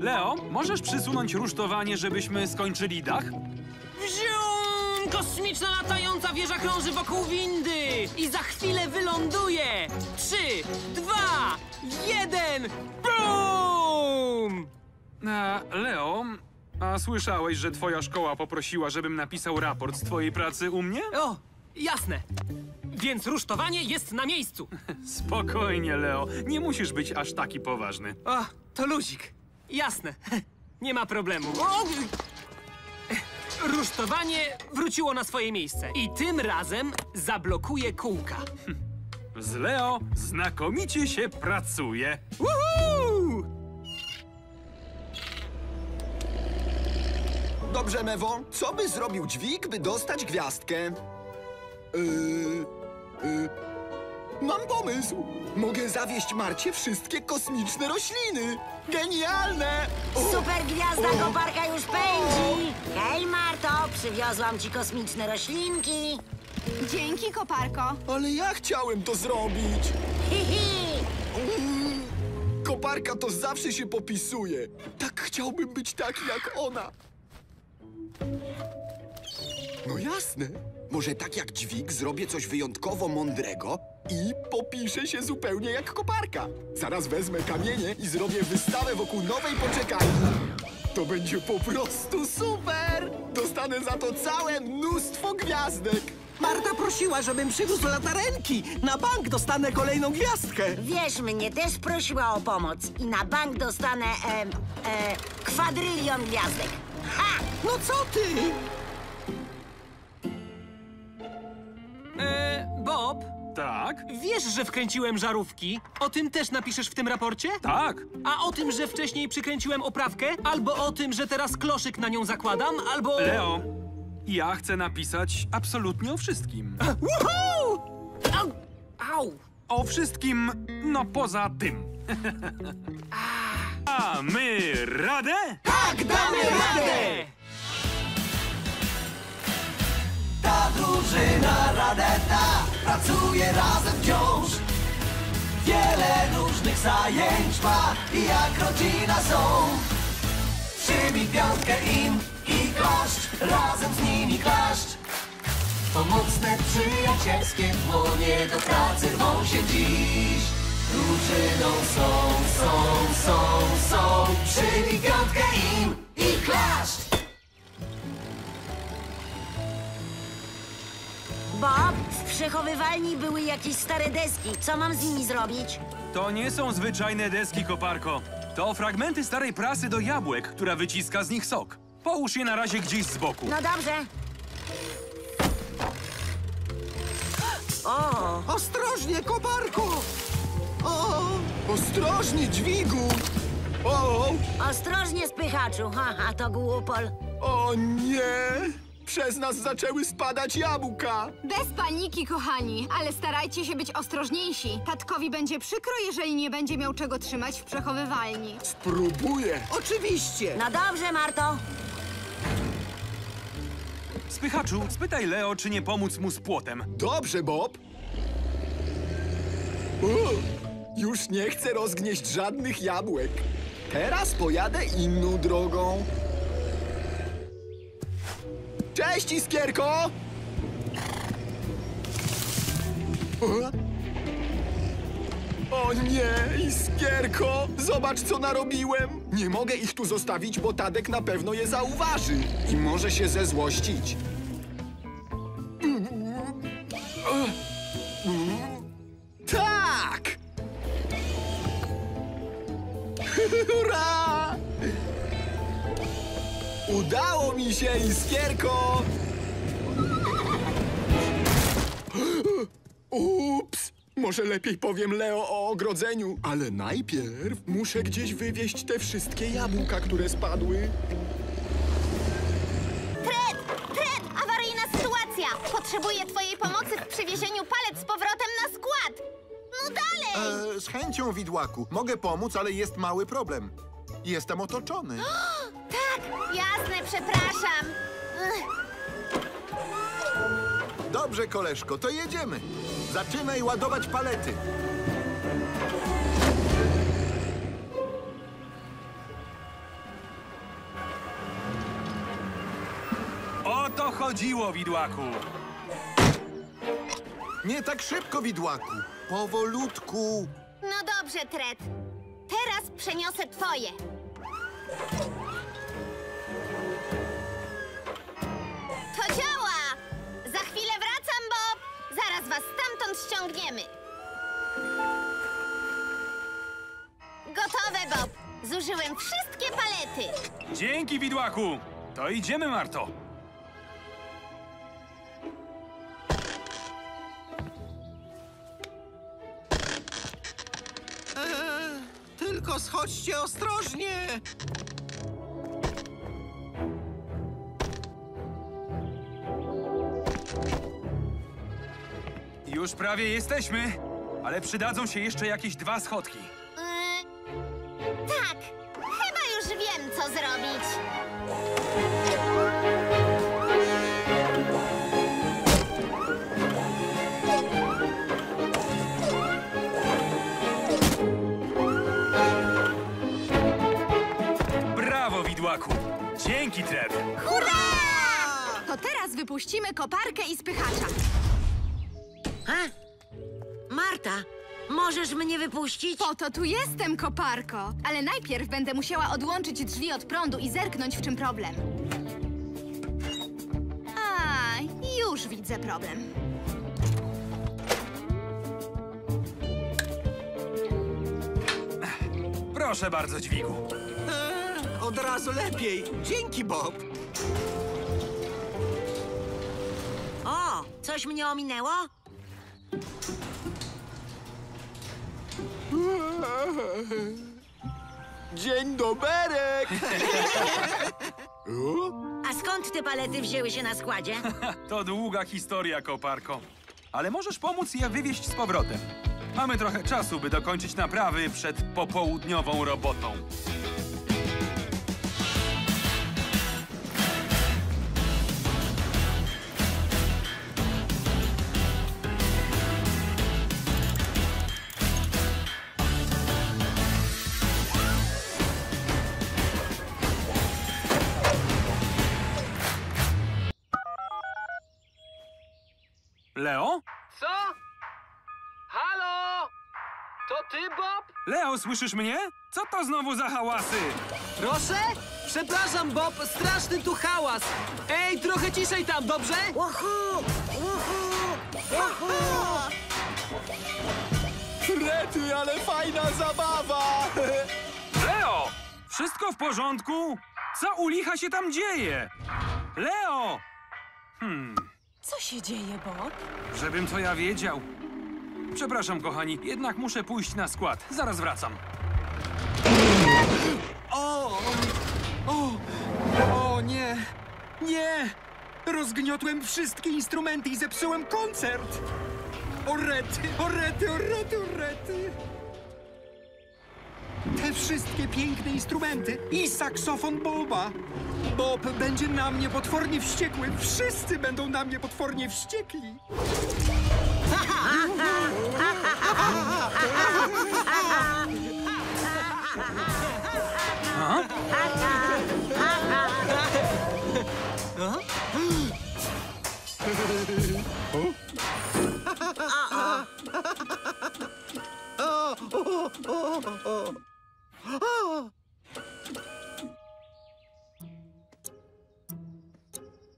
Leo, możesz przysunąć rusztowanie, żebyśmy skończyli dach? Wzium! Kosmiczna latająca wieża krąży wokół windy i za chwilę wyląduje! Trzy, dwa, jeden, BOOM! A, Leo, a słyszałeś, że twoja szkoła poprosiła, żebym napisał raport z twojej pracy u mnie? O, jasne. Więc rusztowanie jest na miejscu. Spokojnie, Leo. Nie musisz być aż taki poważny. O, to luzik. Jasne. Nie ma problemu. O! Rusztowanie wróciło na swoje miejsce i tym razem zablokuje kółka. Z Leo znakomicie się pracuje. Woohoo! Dobrze, Mewo, co by zrobił dźwig, by dostać gwiazdkę? Yy, yy, mam pomysł. Mogę zawieść Marcie wszystkie kosmiczne rośliny. Genialne! Super gwiazda koparka już pędzi! Hej, Marto, przywiozłam ci kosmiczne roślinki. Dzięki, koparko. Ale ja chciałem to zrobić. Hi, hi. Mm, Koparka to zawsze się popisuje. Tak chciałbym być taki jak ona. No jasne. Może tak jak dźwig zrobię coś wyjątkowo mądrego i popiszę się zupełnie jak koparka. Zaraz wezmę kamienie i zrobię wystawę wokół nowej poczekalni. To będzie po prostu super! Dostanę za to całe mnóstwo gwiazdek. Marta prosiła, żebym przywiózł latarenki. Na bank dostanę kolejną gwiazdkę. Wiesz, mnie też prosiła o pomoc i na bank dostanę e, e, kwadrylion gwiazdek. Ha! No co ty? E, Bob, Tak? wiesz, że wkręciłem żarówki? O tym też napiszesz w tym raporcie? Tak. A o tym, że wcześniej przykręciłem oprawkę? Albo o tym, że teraz kloszyk na nią zakładam? Albo... Leo, ja chcę napisać absolutnie o wszystkim. Woohoo! Au! Au! O wszystkim, no poza tym. A my radę? Tak, damy radę! Drużyna Radeta pracuje razem wciąż. Wiele różnych zajęć ma i jak rodzina są. Przybij piątkę im i klaszcz, razem z nimi klaszcz. Pomocne, przyjacielskie dłonie do pracy rwą się dziś. Drużyną są, są, są, są. Przybij piątkę im i klaszcz. Bob, w przechowywalni były jakieś stare deski. Co mam z nimi zrobić? To nie są zwyczajne deski, koparko. To fragmenty starej prasy do jabłek, która wyciska z nich sok. Połóż je na razie gdzieś z boku. No dobrze. O, Ostrożnie, koparko! O, Ostrożnie, dźwigu! O, ostrożnie, spychaczu. Haha, to głupol. o nie! Przez nas zaczęły spadać jabłka. Bez paniki, kochani, ale starajcie się być ostrożniejsi. Tatkowi będzie przykro, jeżeli nie będzie miał czego trzymać w przechowywalni. Spróbuję. oczywiście. No dobrze, Marto. Spychaczu, spytaj Leo, czy nie pomóc mu z płotem. Dobrze, Bob. O, już nie chcę rozgnieść żadnych jabłek. Teraz pojadę inną drogą. Cześć, Iskierko! O, nie, Iskierko! Zobacz, co narobiłem! Nie mogę ich tu zostawić, bo Tadek na pewno je zauważy i może się zezłościć. Tak! Hurra! Udało mi się, Iskierko! Ups! Może lepiej powiem Leo o ogrodzeniu, ale najpierw muszę gdzieś wywieźć te wszystkie jabłka, które spadły. Fred! Fred! Awaryjna sytuacja! Potrzebuję twojej pomocy w przywiezieniu palet z powrotem na skład! No dalej! E, z chęcią, widłaku. Mogę pomóc, ale jest mały problem. Jestem otoczony. Tak, jasne, przepraszam. Dobrze, koleżko, to jedziemy. Zaczynaj ładować palety. O to chodziło, widłaku. Nie tak szybko, widłaku. Powolutku. No dobrze, Tret. Teraz przeniosę twoje. To działa! Za chwilę wracam, Bob! Zaraz was stamtąd ściągniemy. Gotowe, Bob. Zużyłem wszystkie palety. Dzięki, widłaku. To idziemy, Marto. Tylko schodźcie ostrożnie. Już prawie jesteśmy, ale przydadzą się jeszcze jakieś dwa schodki. Yy, tak, chyba już wiem, co zrobić. Dzięki, Trev. To teraz wypuścimy koparkę i spychacza. Ha? Marta, możesz mnie wypuścić? Po to tu jestem, koparko. Ale najpierw będę musiała odłączyć drzwi od prądu i zerknąć, w czym problem. A, już widzę problem. Proszę bardzo, dźwigu. Od razu lepiej. Dzięki, Bob. O, coś mnie ominęło? Dzień doberek! A skąd te palety wzięły się na składzie? To długa historia, koparko. Ale możesz pomóc je wywieźć z powrotem. Mamy trochę czasu, by dokończyć naprawy przed popołudniową robotą. Słyszysz mnie? Co to znowu za hałasy? Proszę? Przepraszam, Bob, straszny tu hałas. Ej, trochę ciszej tam, dobrze? Uhu! Uhu! Uhu! Rety, ale fajna zabawa! Leo! Wszystko w porządku? Co u licha się tam dzieje? Leo! Hmm, Co się dzieje, Bob? żebym to ja wiedział. Przepraszam, kochani, jednak muszę pójść na skład. Zaraz wracam. O! O! O nie! Nie! Rozgniotłem wszystkie instrumenty i zepsułem koncert! O rety, o rety, o rety, o rety! Te wszystkie piękne instrumenty i saksofon Boba! Bob będzie na mnie potwornie wściekły! Wszyscy będą na mnie potwornie wściekli!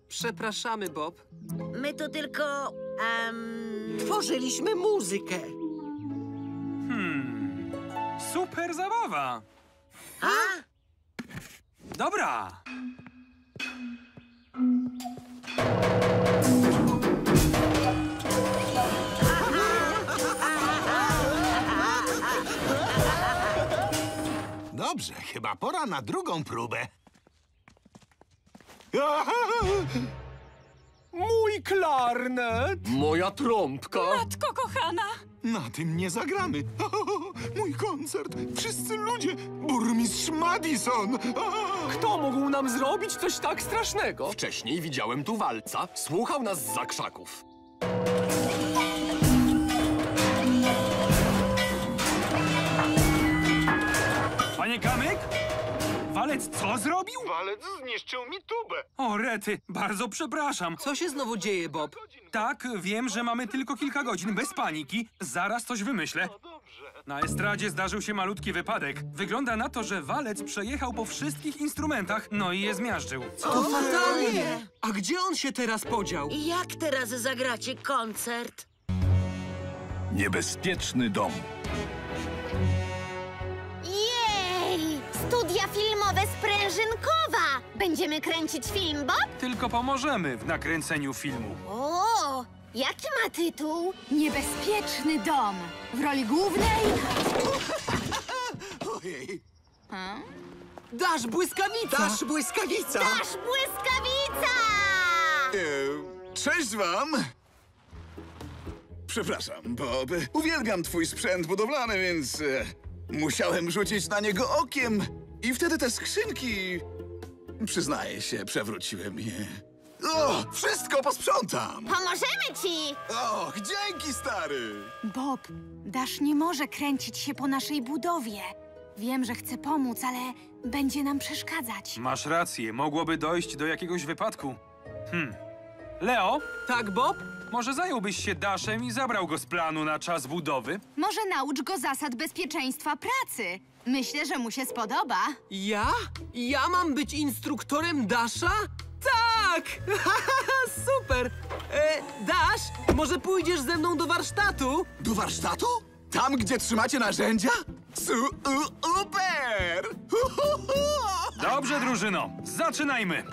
Przepraszamy, Bob. My tu tylko... em, Tworzyliśmy muzykę. Hmm, super zabawa. a? Dobra. Dobrze, chyba pora na drugą próbę. Mój klarnet! Moja trąbka! Matko kochana! Na tym nie zagramy. Mój koncert. Wszyscy ludzie. Burmistrz Madison. Kto mógł nam zrobić coś tak strasznego? Wcześniej widziałem tu walca. Słuchał nas za krzaków. Panie? Walec co zrobił? Walec zniszczył mi tubę. O, Rety, bardzo przepraszam. Co się znowu dzieje, Bob? Tak, wiem, że mamy tylko kilka godzin, bez paniki. Zaraz coś wymyślę. Na estradzie zdarzył się malutki wypadek. Wygląda na to, że walec przejechał po wszystkich instrumentach, no i je zmiażdżył. To fatalnie! A gdzie on się teraz podział? I jak teraz zagracie koncert? Niebezpieczny dom. Studia filmowe Sprężynkowa! Będziemy kręcić film, Bob? Tylko pomożemy w nakręceniu filmu. O, jaki ma tytuł? Niebezpieczny dom. W roli głównej... Ojej. Dasz błyskawica! Dasz błyskawica! Dasz błyskawica! E, cześć wam! Przepraszam, Bob. Uwielbiam twój sprzęt budowlany, więc e, musiałem rzucić na niego okiem. I wtedy te skrzynki... Przyznaję się, przewróciłem je. O, wszystko posprzątam! Pomożemy ci! Och, dzięki, stary! Bob, Dasz nie może kręcić się po naszej budowie. Wiem, że chce pomóc, ale będzie nam przeszkadzać. Masz rację, mogłoby dojść do jakiegoś wypadku. Hmm. Leo? Tak, Bob? Może zająłbyś się Daszem i zabrał go z planu na czas budowy? Może naucz go zasad bezpieczeństwa pracy. Myślę, że mu się spodoba. Ja? Ja mam być instruktorem Dasha? Tak! Super! E, Dash, może pójdziesz ze mną do warsztatu? Do warsztatu? Tam, gdzie trzymacie narzędzia? Super! Dobrze, drużyno, zaczynajmy!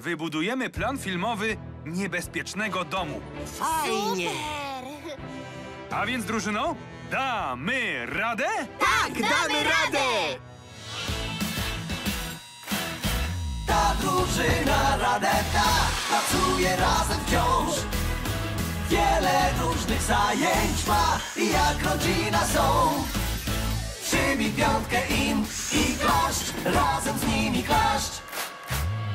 Wybudujemy plan filmowy niebezpiecznego domu. Fajnie! A więc, drużyno, damy radę? Tak, damy radę! Ta drużyna Radeta pracuje razem wciąż. Wiele różnych zajęć ma i jak rodzina są. Przybij piątkę im i klaszcz, razem z nimi klaszcz.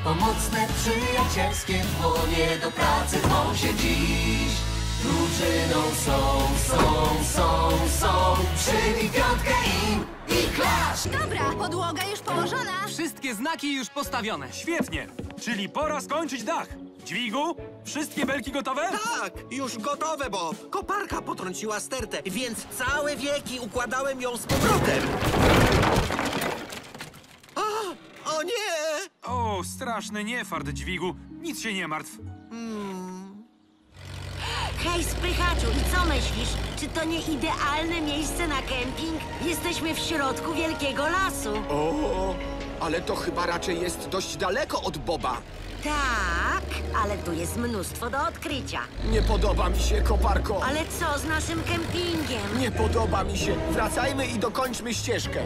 Pomocne, przyjacielskie dłonie do pracy rwą się dziś. Drużyną są, są, są, są. Przybij piątkę im i klaszcz. Dobra, podłoga już położona. Wszystkie znaki już postawione. Świetnie, czyli pora skończyć dach. Dźwigu, wszystkie belki gotowe? Tak, już gotowe, Bob. Koparka potrąciła stertę, więc całe wieki układałem ją z powrotem. A, o nie! O, straszny niefart, dźwigu. Nic się nie martw. Hej, spychaczu, i co myślisz? Czy to nie idealne miejsce na kemping? Jesteśmy w środku wielkiego lasu. O, ale to chyba raczej jest dość daleko od Boba. Tak, ale tu jest mnóstwo do odkrycia. Nie podoba mi się, koparko. Ale co z naszym kempingiem? Nie podoba mi się. Wracajmy i dokończmy ścieżkę.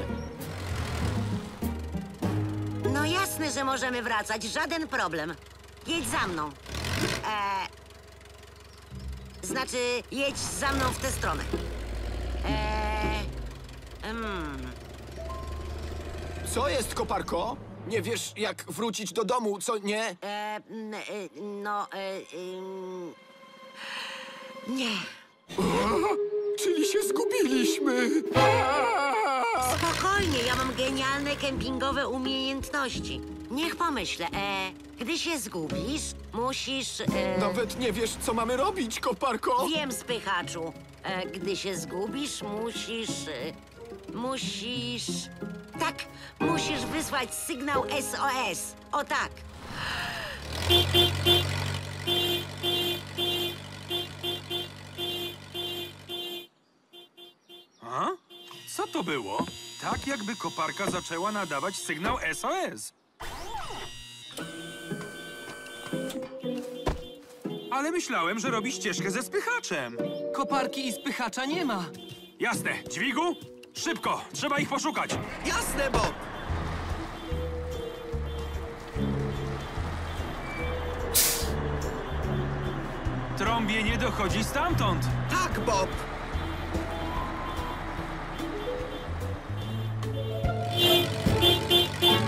No jasne, że możemy wracać, żaden problem. Jedź za mną. E... Znaczy, jedź za mną w tę stronę. E... Mm. Co jest, koparko? Nie wiesz, jak wrócić do domu, co nie? N- e, No... E... ym. Nie. Czyli się zgubiliśmy. Spokojnie, ja mam genialne kempingowe umiejętności. Niech pomyślę, e... Gdy się zgubisz, musisz... E... Nawet nie wiesz, co mamy robić, koparko. Wiem, spychaczu. E, gdy się zgubisz, musisz. E, musisz. Tak, musisz wysłać sygnał SOS. O tak. A? Co to było? Tak jakby koparka zaczęła nadawać sygnał SOS. Ale myślałem, że robi ścieżkę ze spychaczem. Koparki i spychacza nie ma. Jasne, dźwigu? Szybko, trzeba ich poszukać. Jasne, Bob. Trąbie nie dochodzi stamtąd. Tak, Bob.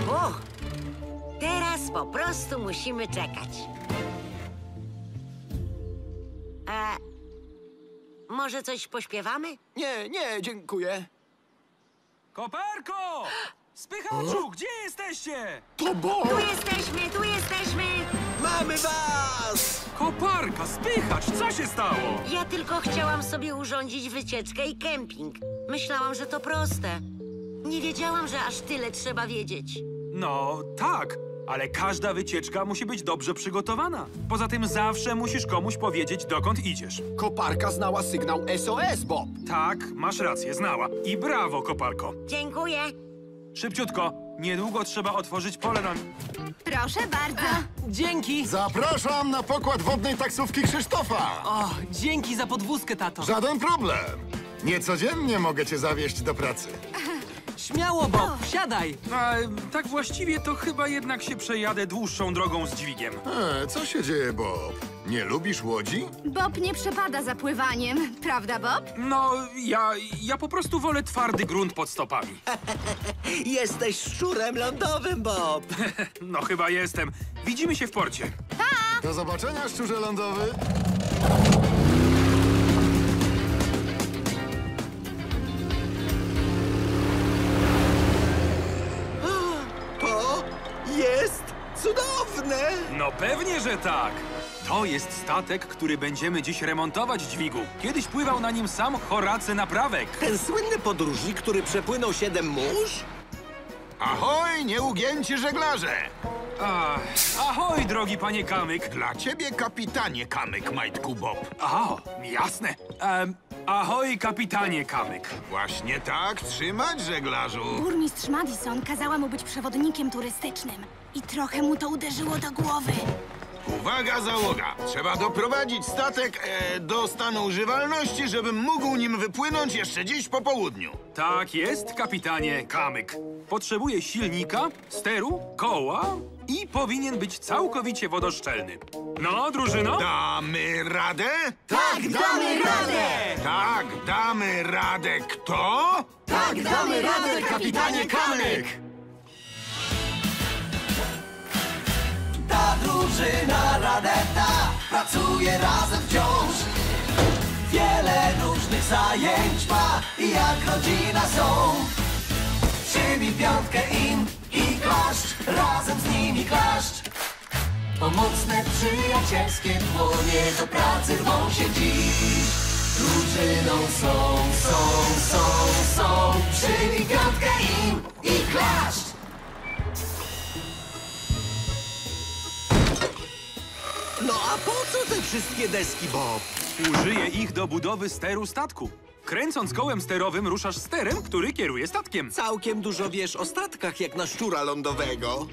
Uch. Teraz po prostu musimy czekać. E, może coś pośpiewamy? Nie, nie, dziękuję. Koparko! Spychaczu, gdzie jesteście? To bo... Tu jesteśmy, tu jesteśmy! Mamy was! Koparka, spychacz, co się stało? Ja tylko chciałam sobie urządzić wycieczkę i kemping. Myślałam, że to proste. Nie wiedziałam, że aż tyle trzeba wiedzieć. No, tak, ale każda wycieczka musi być dobrze przygotowana. Poza tym zawsze musisz komuś powiedzieć, dokąd idziesz. Koparka znała sygnał SOS, Bob. Tak, masz rację, znała. I brawo, Koparko. Dziękuję. Szybciutko, niedługo trzeba otworzyć pole na... Proszę bardzo. Dzięki! Zapraszam na pokład wodnej taksówki Krzysztofa. O, dzięki za podwózkę, tato. Żaden problem. Niecodziennie mogę cię zawieźć do pracy. Śmiało, Bob, wsiadaj! A, tak właściwie to chyba jednak się przejadę dłuższą drogą z dźwigiem. E, co się dzieje, Bob? Nie lubisz łodzi? Bob nie przepada za pływaniem, prawda, Bob? No, ja, ja po prostu wolę twardy grunt pod stopami. Jesteś szczurem lądowym, Bob! No chyba jestem. Widzimy się w porcie. Do zobaczenia, szczurze lądowy. Cudowne! No pewnie, że tak. To jest statek, który będziemy dziś remontować, dźwigu. Kiedyś pływał na nim sam Horacy Naprawek. Ten słynny podróżnik, który przepłynął siedem mórz? Ahoj, nieugięci żeglarze! Ach, ahoj, drogi panie Kamyk. Dla ciebie kapitanie Kamyk, Majtku Bob. A, jasne. Em, ahoj, kapitanie Kamyk. Właśnie tak, trzymać żeglarzu. Burmistrz Madison kazała mu być przewodnikiem turystycznym. I trochę mu to uderzyło do głowy. Uwaga, załoga! Trzeba doprowadzić statek e, do stanu używalności, żebym mógł nim wypłynąć jeszcze dziś po południu. Tak jest, kapitanie Kamyk. Potrzebuje silnika, steru, koła i powinien być całkowicie wodoszczelny. No, drużyno? Damy radę? Tak, damy radę! Tak, damy radę. Kto? Tak, damy radę, kapitanie Kamyk! Ta drużyna Radeta pracuje razem wciąż. Wiele różnych zajęć ma i jak rodzina są. Przybij piątkę im klaszcz, razem z nimi klaszcz. Pomocne, przyjacielskie dłonie do pracy rwą się dziś. Drużyną są, są, są, są. Przybij piątkę im i klaszcz. No a po co te wszystkie deski, Bob? Użyję ich do budowy steru statku. Kręcąc kołem sterowym, ruszasz sterem, który kieruje statkiem. Całkiem dużo wiesz o statkach, jak na szczura lądowego.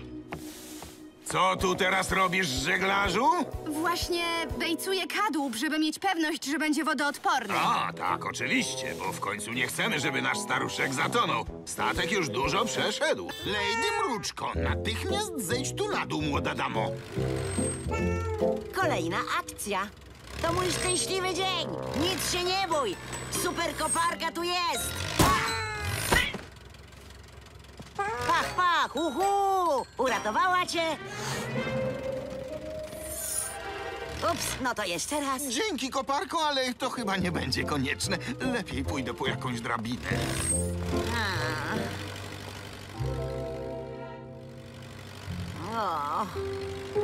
Co tu teraz robisz, żeglarzu? Właśnie bejcuję kadłub, żeby mieć pewność, że będzie wodoodporny. A, tak, oczywiście, bo w końcu nie chcemy, żeby nasz staruszek zatonął. Statek już dużo przeszedł. Lady Mruczko, natychmiast zejdź tu na dół, młoda damo. Kolejna akcja. To mój szczęśliwy dzień. Nic się nie bój. Super koparka tu jest. Pach, pach, uhu! Uratowała cię. Ups, no to jeszcze raz. Dzięki, koparko, ale to chyba nie będzie konieczne. Lepiej pójdę po jakąś drabinę. O,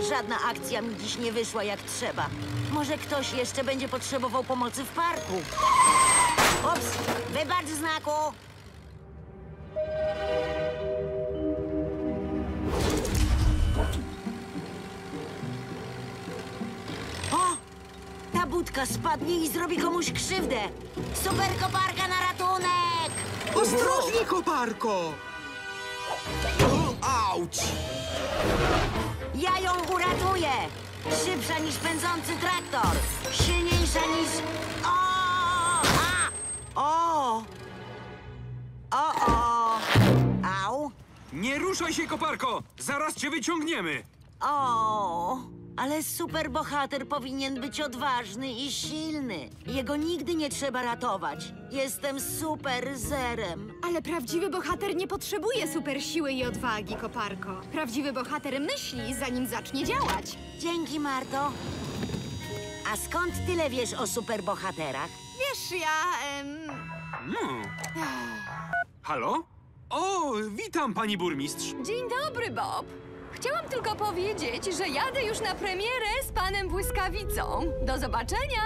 żadna akcja mi dziś nie wyszła jak trzeba. Może ktoś jeszcze będzie potrzebował pomocy w parku. Ups, wybacz znaku. O! Ta budka spadnie i zrobi komuś krzywdę. Super koparka na ratunek! Ostrożnie, koparko! Auć! Ja ją uratuję! Szybsza niż pędzący traktor! Silniejsza niż... O! A! O! O, o! Au! Nie ruszaj się, koparko! Zaraz cię wyciągniemy! O! Ale superbohater powinien być odważny i silny. Jego nigdy nie trzeba ratować. Jestem super zerem. Ale prawdziwy bohater nie potrzebuje super siły i odwagi, koparko. Prawdziwy bohater myśli, zanim zacznie działać. Dzięki, Marto. A skąd tyle wiesz o superbohaterach? Wiesz, ja... Em... Hmm. Halo? O, witam, pani burmistrz. Dzień dobry, Bob. Chciałam tylko powiedzieć, że jadę już na premierę z panem Błyskawicą. Do zobaczenia!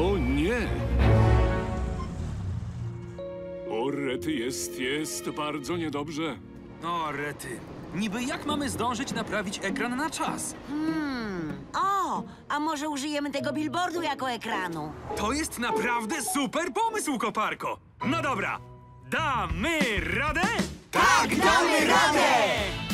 O nie! O, rety, jest, jest bardzo niedobrze. O, rety. Niby jak mamy zdążyć naprawić ekran na czas? Hmm. O, a może użyjemy tego billboardu jako ekranu? To jest naprawdę super pomysł, koparko! No dobra, damy radę? Tak, damy radę!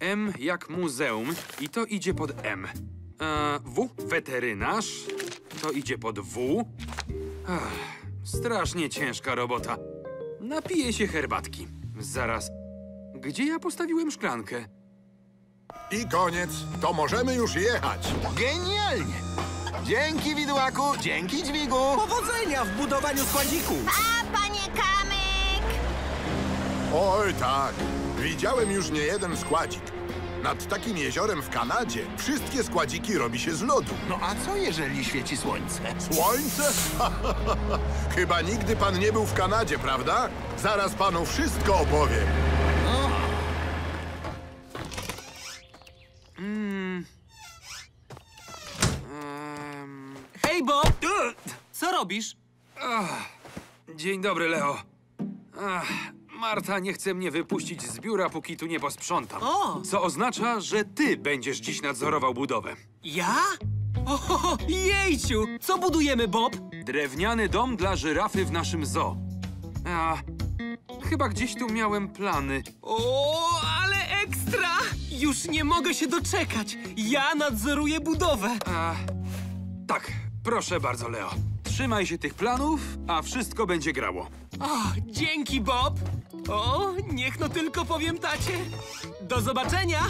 M jak muzeum i to idzie pod M. E, w, weterynarz, to idzie pod W. Ach, strasznie ciężka robota. Napiję się herbatki. Zaraz. Gdzie ja postawiłem szklankę? I koniec. To możemy już jechać. Genialnie! Dzięki, widłaku, dzięki, dźwigu! Powodzenia w budowaniu składzików! A, panie Kamyk! Oj tak. Widziałem już nie jeden składzik. Nad takim jeziorem w Kanadzie wszystkie składziki robi się z lodu. No a co jeżeli świeci słońce? Słońce? Chyba nigdy pan nie był w Kanadzie, prawda? Zaraz panu wszystko opowiem. Mm. Hej, Bob! Co robisz? ach, dzień dobry, Leo. Ach, Marta nie chce mnie wypuścić z biura, póki tu nie posprzątam. O! Co oznacza, że ty będziesz dziś nadzorował budowę. Ja? O, jejciu! Co budujemy, Bob? Drewniany dom dla żyrafy w naszym zoo. A, chyba gdzieś tu miałem plany. O, ale ekstra! Już nie mogę się doczekać. Ja nadzoruję budowę. A, tak, proszę bardzo, Leo. Trzymaj się tych planów, a wszystko będzie grało. O, dzięki, Bob. O, niech no tylko powiem tacie. Do zobaczenia.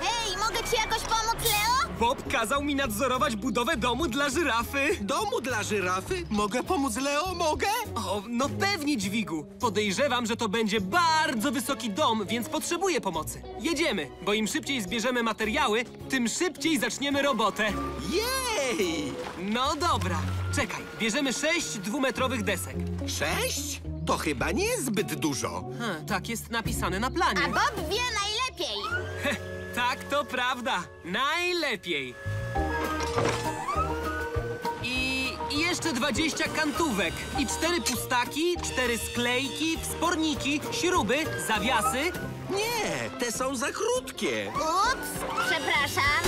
Hej, mogę ci jakoś pomóc, Leo? Bob kazał mi nadzorować budowę domu dla żyrafy. Domu dla żyrafy? Mogę pomóc, Leo? Mogę? O, no pewnie, dźwigu. Podejrzewam, że to będzie bardzo wysoki dom, więc potrzebuję pomocy. Jedziemy, bo im szybciej zbierzemy materiały, tym szybciej zaczniemy robotę. Jej! No dobra, czekaj. Bierzemy sześć dwumetrowych desek. Sześć? To chyba niezbyt dużo. Hm, tak jest napisane na planie. A Bob wie najlepiej. Tak, to prawda. Najlepiej. I i jeszcze 20 kantówek. I cztery pustaki, cztery sklejki, wsporniki, śruby, zawiasy. Nie, te są za krótkie. Ups, przepraszam.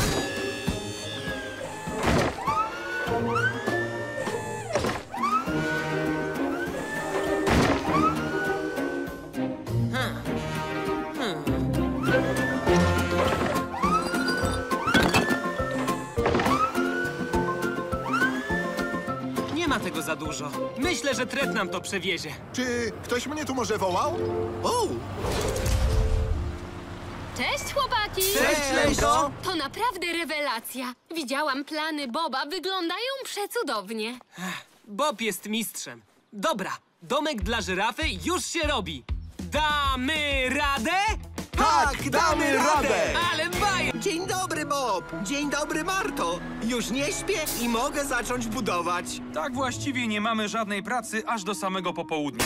Za dużo. Myślę, że Tret nam to przewiezie. Czy ktoś mnie tu może wołał? O! Cześć, chłopaki! Cześć, Lenko! To naprawdę rewelacja. Widziałam plany Boba, wyglądają przecudownie. Bob jest mistrzem. Dobra, domek dla żyrafy już się robi. Damy radę? Tak, damy radę! Ale bajer! Dzień dobry, Bob! Dzień dobry, Marto! Już nie śpię i mogę zacząć budować. Tak właściwie nie mamy żadnej pracy aż do samego popołudnia.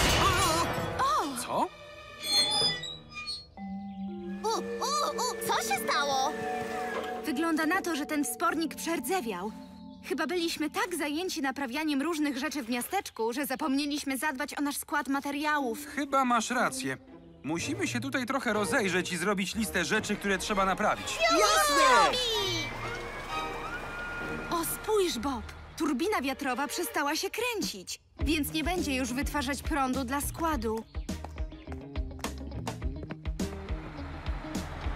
Co? U, u, u, co się stało? Wygląda na to, że ten wspornik przerdzewiał. Chyba byliśmy tak zajęci naprawianiem różnych rzeczy w miasteczku, że zapomnieliśmy zadbać o nasz skład materiałów. Chyba masz rację. Musimy się tutaj trochę rozejrzeć i zrobić listę rzeczy, które trzeba naprawić. Jasne! O, spójrz, Bob! Turbina wiatrowa przestała się kręcić, więc nie będzie już wytwarzać prądu dla składu.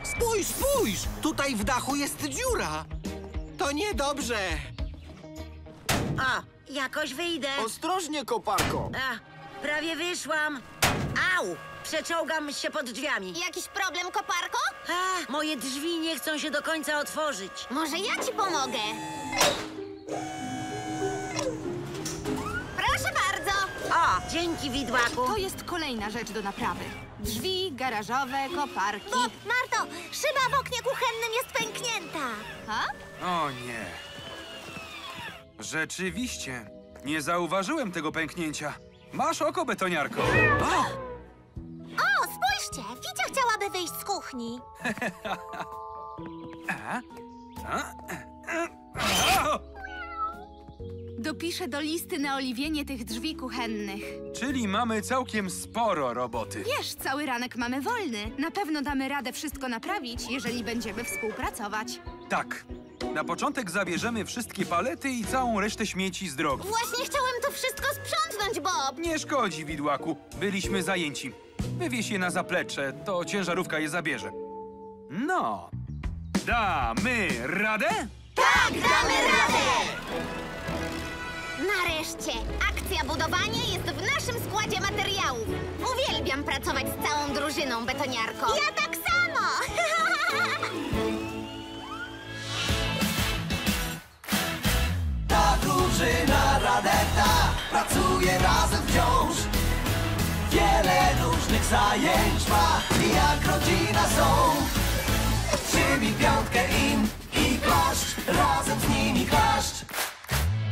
Spójrz, spójrz! Tutaj w dachu jest dziura. To niedobrze. O, jakoś wyjdę. Ostrożnie, koparko! A, prawie wyszłam. Au! Przeczołgam się pod drzwiami. Jakiś problem, koparko? A, moje drzwi nie chcą się do końca otworzyć. Może ja ci pomogę? Proszę bardzo. O, dzięki, widłaku. To jest kolejna rzecz do naprawy. Drzwi, garażowe, koparki. Bob, Marto, szyba w oknie kuchennym jest pęknięta. A? O nie. Rzeczywiście. Nie zauważyłem tego pęknięcia. Masz oko, betoniarko. O! Spójrzcie, Wicia chciałaby wyjść z kuchni. Dopiszę do listy na oliwienie tych drzwi kuchennych. Czyli mamy całkiem sporo roboty. Wiesz, cały ranek mamy wolny. Na pewno damy radę wszystko naprawić, jeżeli będziemy współpracować. Tak. Na początek zabierzemy wszystkie palety i całą resztę śmieci z drogi. Właśnie chciałem to wszystko sprzątnąć, Bob. Nie szkodzi, widłaku. Byliśmy zajęci. Wywieź je na zaplecze, to ciężarówka je zabierze. No. Damy radę? Tak, damy radę! Nareszcie! Akcja budowanie jest w naszym składzie materiałów. Uwielbiam pracować z całą drużyną, betoniarko. Ja tak samo! Ta drużyna Radeta pracuje razem wciąż. Różnych zajęć ma i jak rodzina są. Przyjmij piątkę im i klaszcz, razem z nimi klaszcz.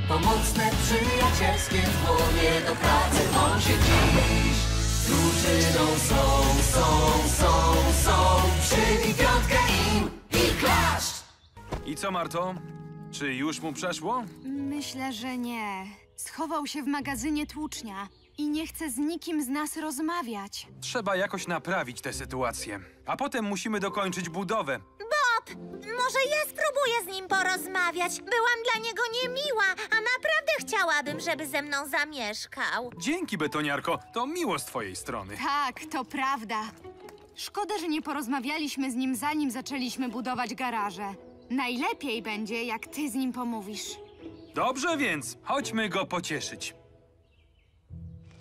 Pomocne, przyjacielskie dłonie do pracy wą się dziś. Drużyną są, są, są, są. Przyjmij piątkę im i klaszcz. I co, Marto? Czy już mu przeszło? Myślę, że nie. Schował się w magazynie tłucznia i nie chce z nikim z nas rozmawiać. Trzeba jakoś naprawić tę sytuację. A potem musimy dokończyć budowę. Bob, może ja spróbuję z nim porozmawiać. Byłam dla niego niemiła, a naprawdę chciałabym, żeby ze mną zamieszkał. Dzięki, betoniarko. To miło z twojej strony. Tak, to prawda. Szkoda, że nie porozmawialiśmy z nim zanim zaczęliśmy budować garaże. Najlepiej będzie, jak ty z nim pomówisz. Dobrze więc, chodźmy go pocieszyć.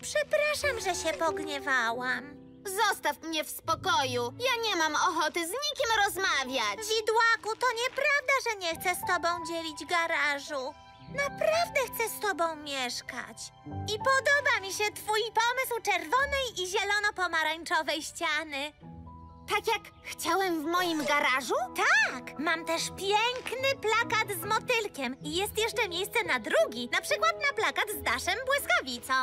Przepraszam, że się pogniewałam. Zostaw mnie w spokoju. Ja nie mam ochoty z nikim rozmawiać. Widłaku, to nieprawda, że nie chcę z tobą dzielić garażu. Naprawdę chcę z tobą mieszkać. I podoba mi się twój pomysł czerwonej i zielono-pomarańczowej ściany. Tak jak chciałem w moim garażu? Tak! Mam też piękny plakat z motylkiem i jest jeszcze miejsce na drugi, na przykład na plakat z Daszem Błyskawicą.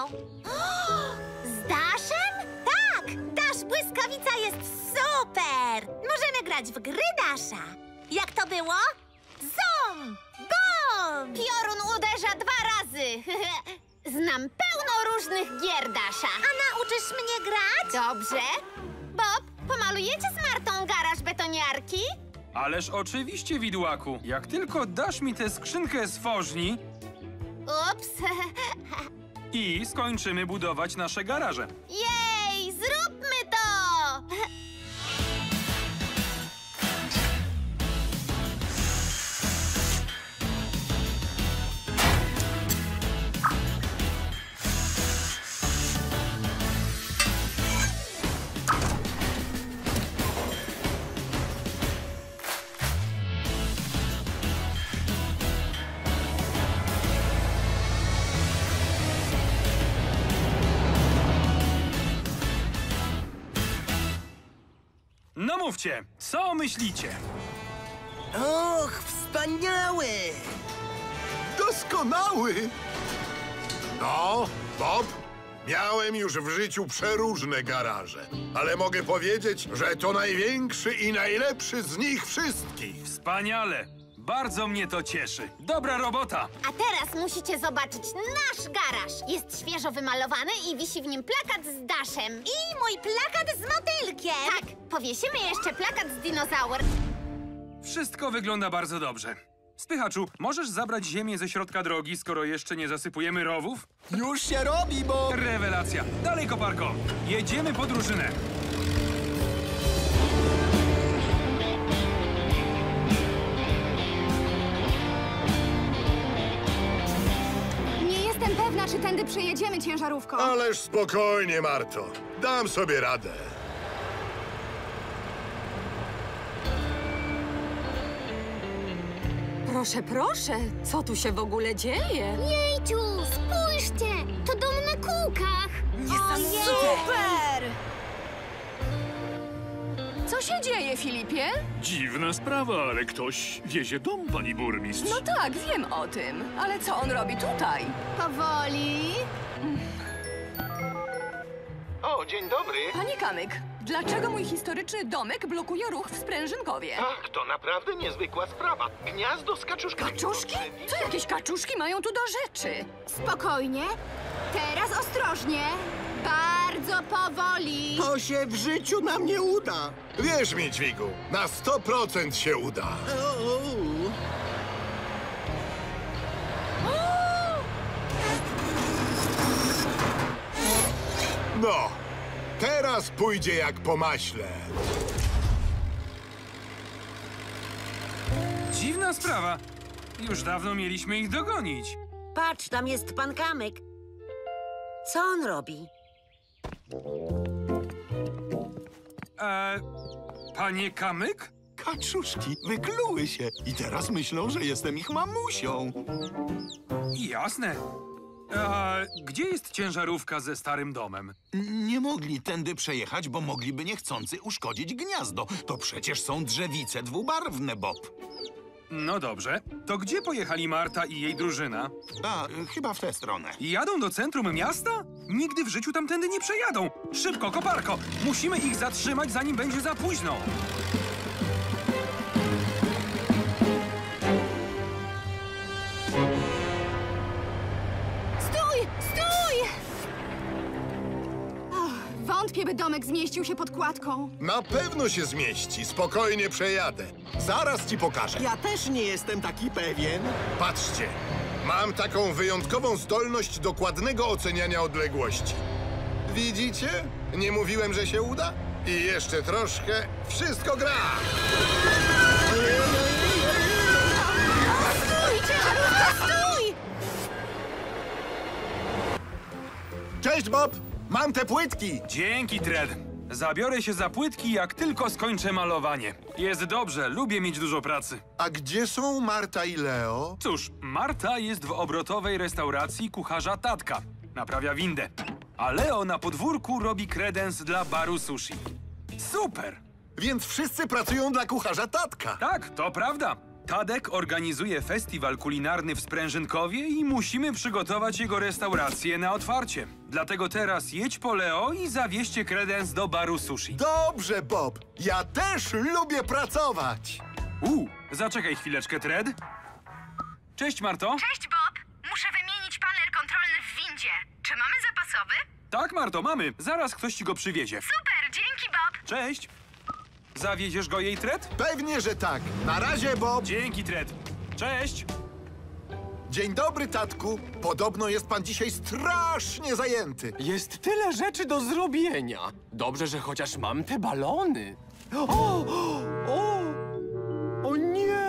Z Daszem? Tak! Dasz Błyskawica jest super! Możemy grać w gry Dasza. Jak to było? Zom! Bom! Piorun uderza dwa razy. Znam pełno różnych gier, Dasza. A nauczysz mnie grać? Dobrze. Bob, pomalujecie z Martą garaż betoniarki? Ależ oczywiście, widłaku. Jak tylko dasz mi tę skrzynkę z fożni Ups. i skończymy budować nasze garaże. Jej, zróbmy to! mówcie, co myślicie? Och, wspaniały! Doskonały! No, Bob, miałem już w życiu przeróżne garaże, ale mogę powiedzieć, że to największy i najlepszy z nich wszystkich. Wspaniale! Bardzo mnie to cieszy. Dobra robota! A teraz musicie zobaczyć nasz garaż. Jest świeżo wymalowany i wisi w nim plakat z Daszem. I mój plakat z motylkiem. Tak, powiesimy jeszcze plakat z dinozaur. Wszystko wygląda bardzo dobrze. Spychaczu, możesz zabrać ziemię ze środka drogi, skoro jeszcze nie zasypujemy rowów? Już się robi, bo... Rewelacja! Dalej, koparko! Jedziemy po drużynę! Czy tędy przejedziemy ciężarówką. Ależ spokojnie, Marto. Dam sobie radę. Proszę, proszę, co tu się w ogóle dzieje? Jejciu, spójrzcie! To dom na kółkach! Super! Co się dzieje, Filipie? Dziwna sprawa, ale ktoś wiezie dom, pani burmistrz. No tak, wiem o tym, ale co on robi tutaj? Powoli. O, dzień dobry. Panie Kamyk, dlaczego mój historyczny domek blokuje ruch w Sprężynkowie? Tak, to naprawdę niezwykła sprawa. Gniazdo z kaczuszkami. Kaczuszki? Co jakieś kaczuszki mają tu do rzeczy? Spokojnie. Teraz ostrożnie. Bardzo powoli. To się w życiu nam nie uda. Wierz mi, Dźwigu, na 100% się uda. No, teraz pójdzie jak po maśle. Dziwna sprawa. Już dawno mieliśmy ich dogonić. Patrz, tam jest pan Kamyk. Co on robi? E, panie Kamyk? Kaczuszki wykluły się i teraz myślą, że jestem ich mamusią. Jasne. E, gdzie jest ciężarówka ze starym domem? Nie mogli tędy przejechać, bo mogliby niechcący uszkodzić gniazdo. To przecież są drzewice dwubarwne, Bob. No dobrze. To gdzie pojechali Marta i jej drużyna? A, chyba w tę stronę. Jadą do centrum miasta? Nigdy w życiu tamtędy nie przejadą. Szybko, koparko! Musimy ich zatrzymać, zanim będzie za późno. Wątpię, by domek zmieścił się pod kładką. Na pewno się zmieści. Spokojnie przejadę. Zaraz ci pokażę. Ja też nie jestem taki pewien. Patrzcie, mam taką wyjątkową zdolność dokładnego oceniania odległości. Widzicie? Nie mówiłem, że się uda? I jeszcze troszkę. Wszystko gra! Stój, ciężarówka, stój! Cześć, Bob! Mam te płytki! Dzięki, Tred. Zabiorę się za płytki, jak tylko skończę malowanie. Jest dobrze, lubię mieć dużo pracy. A gdzie są Marta i Leo? Cóż, Marta jest w obrotowej restauracji kucharza Tatka. Naprawia windę. A Leo na podwórku robi kredens dla baru sushi. Super! Więc wszyscy pracują dla kucharza Tatka. Tak, to prawda. Tadek organizuje festiwal kulinarny w Sprężynkowie i musimy przygotować jego restaurację na otwarcie. Dlatego teraz jedź po Leo i zawieźcie kredens do baru sushi. Dobrze, Bob. Ja też lubię pracować. U, zaczekaj chwileczkę, Tred. Cześć, Marto. Cześć, Bob. Muszę wymienić panel kontrolny w windzie. Czy mamy zapasowy? Tak, Marto, mamy. Zaraz ktoś ci go przywiezie. Super, dzięki, Bob. Cześć. Zawieziesz go jej, Tred? Pewnie, że tak. Na razie, Bob. Dzięki, Tred. Cześć. Dzień dobry, tatku. Podobno jest pan dzisiaj strasznie zajęty. Jest tyle rzeczy do zrobienia. Dobrze, że chociaż mam te balony. O! O! O nie!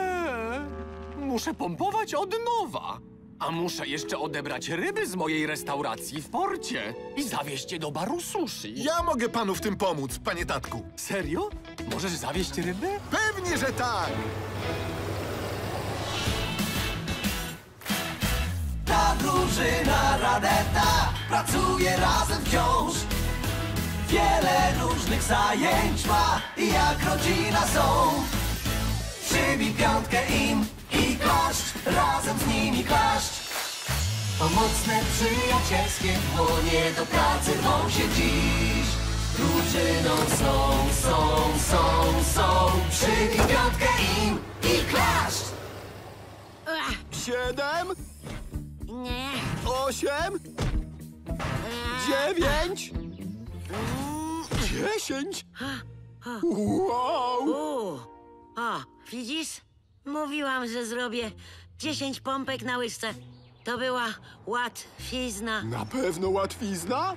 Muszę pompować od nowa. A muszę jeszcze odebrać ryby z mojej restauracji w porcie i zawieźć je do baru sushi. Ja mogę panu w tym pomóc, panie tatku. Serio? Możesz zawieźć ryby? Pewnie, że tak. Ta drużyna Radeta pracuje razem wciąż. Wiele różnych zajęć ma i jak rodzina są. Przybij piątkę im i klaszcz, razem z nimi klaszcz. Pomocne, przyjacielskie dłonie do pracy rwą się dziś. Drużyną są, są, są, są. Przybij piątkę im i klaszcz. Ach, Siedem, nie. osiem, dziewięć, dziesięć. Wow! U. O, widzisz? Mówiłam, że zrobię 10 pompek na łyżce. To była łatwizna. Na pewno łatwizna?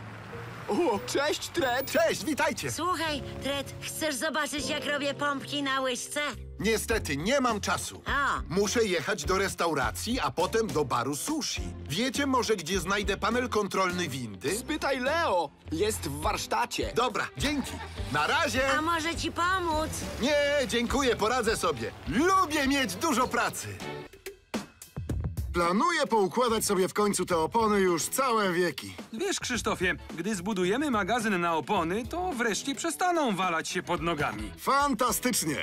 O, cześć, Tred! Cześć, witajcie. Słuchaj, Tred, chcesz zobaczyć, jak robię pompki na łyżce? Niestety nie mam czasu. A. Muszę jechać do restauracji, a potem do baru sushi. Wiecie może, gdzie znajdę panel kontrolny windy? Spytaj Leo. Jest w warsztacie. Dobra, dzięki. Na razie! A może ci pomóc? Nie, dziękuję, poradzę sobie. Lubię mieć dużo pracy. Planuję poukładać sobie w końcu te opony już całe wieki. Wiesz, Krzysztofie, gdy zbudujemy magazyn na opony, to wreszcie przestaną walać się pod nogami. Fantastycznie!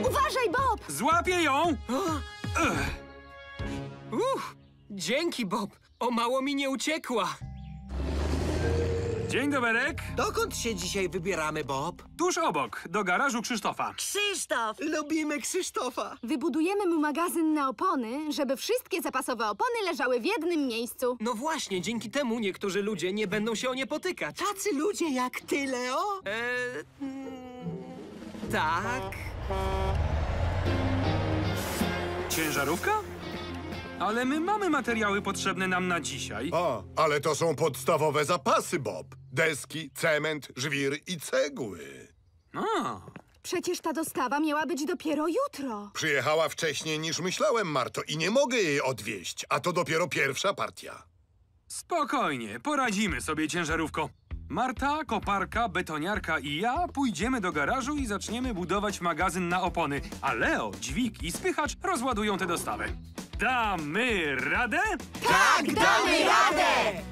Uważaj, Bob! Złapię ją! Uff, dzięki, Bob. O mało mi nie uciekła. Dzień doberek. Dokąd się dzisiaj wybieramy, Bob? Tuż obok, do garażu Krzysztofa. Krzysztof! Lubimy Krzysztofa. Wybudujemy mu magazyn na opony, żeby wszystkie zapasowe opony leżały w jednym miejscu. No właśnie, dzięki temu niektórzy ludzie nie będą się o nie potykać. Tacy ludzie jak ty, Leo? Eee, mm, tak. Ciężarówka? Ale my mamy materiały potrzebne nam na dzisiaj. A, ale to są podstawowe zapasy, Bob. Deski, cement, żwir i cegły. A, Przecież ta dostawa miała być dopiero jutro. Przyjechała wcześniej niż myślałem, Marto, i nie mogę jej odwieźć, a to dopiero pierwsza partia. spokojnie, poradzimy sobie ciężarówko. Marta, koparka, betoniarka i ja pójdziemy do garażu i zaczniemy budować magazyn na opony, a Leo, dźwig i spychacz rozładują tę dostawę. Damy radę? Tak, damy radę!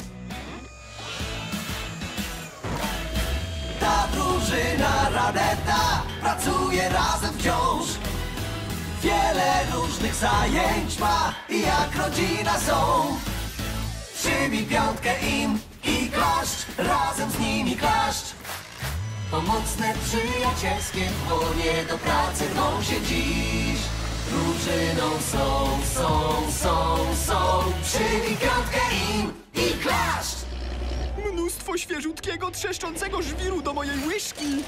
Ta drużyna Radeta pracuje razem wciąż. Wiele różnych zajęć ma i jak rodzina są. Przybij piątkę im i klaszcz, razem z nimi klaszcz. Pomocne, przyjacielskie dłonie do pracy rwą się dziś. Drużyną są, są, są, są. Przybij piątkę im i klaszcz. Mnóstwo świeżutkiego, trzeszczącego żwiru do mojej łyżki.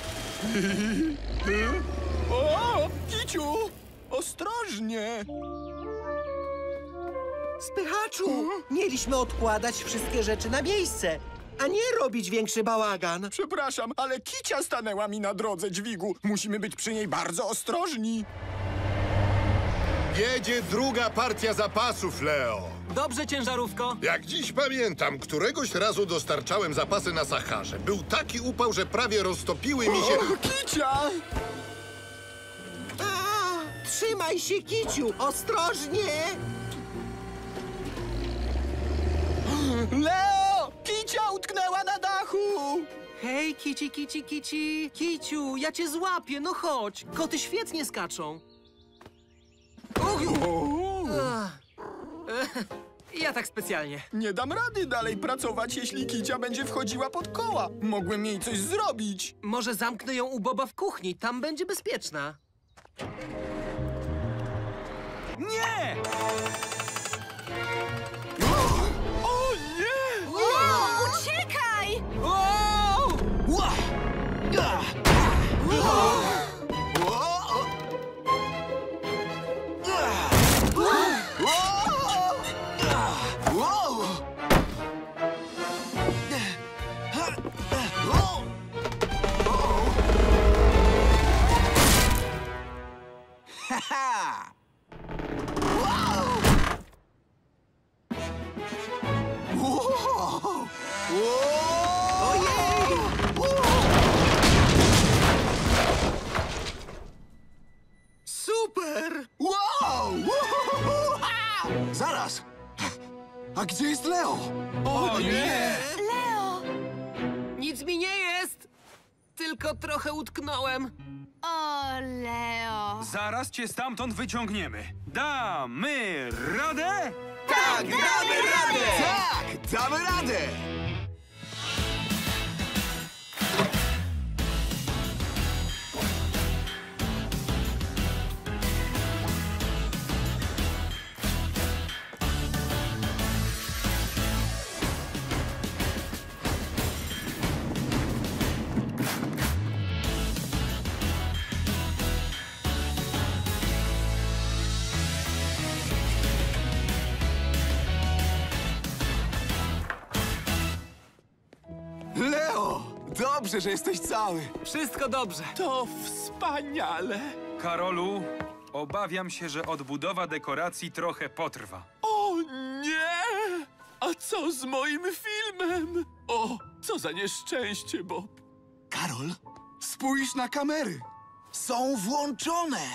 o, Kiciu! Ostrożnie! Spychaczu, mieliśmy odkładać wszystkie rzeczy na miejsce, a nie robić większy bałagan. Przepraszam, ale Kicia stanęła mi na drodze dźwigu. Musimy być przy niej bardzo ostrożni. Jedzie druga partia zapasów, Leo. Dobrze, ciężarówko. Jak dziś pamiętam, któregoś razu dostarczałem zapasy na Saharze. Był taki upał, że prawie roztopiły mi się... Kicia! A, trzymaj się, Kiciu, ostrożnie! Leo! Kicia utknęła na dachu! Hej, Kici, Kici, Kici! Kiciu, ja cię złapię, no chodź! Koty świetnie skaczą. Ja tak specjalnie. Nie dam rady dalej pracować, jeśli Kicia będzie wchodziła pod koła. Mogłem jej coś zrobić. Może zamknę ją u Boba w kuchni, tam będzie bezpieczna. Nie! A gdzie jest Leo? O nie! Leo! Nic mi nie jest! Tylko trochę utknąłem. O, Leo! Zaraz cię stamtąd wyciągniemy. Damy radę? Tak, damy radę! Tak, damy radę! Leo! Dobrze, że jesteś cały. Wszystko dobrze. To wspaniale. Karolu, obawiam się, że odbudowa dekoracji trochę potrwa. O nie! A co z moim filmem? O, co za nieszczęście, Bob. Karol, spójrz na kamery. Są włączone.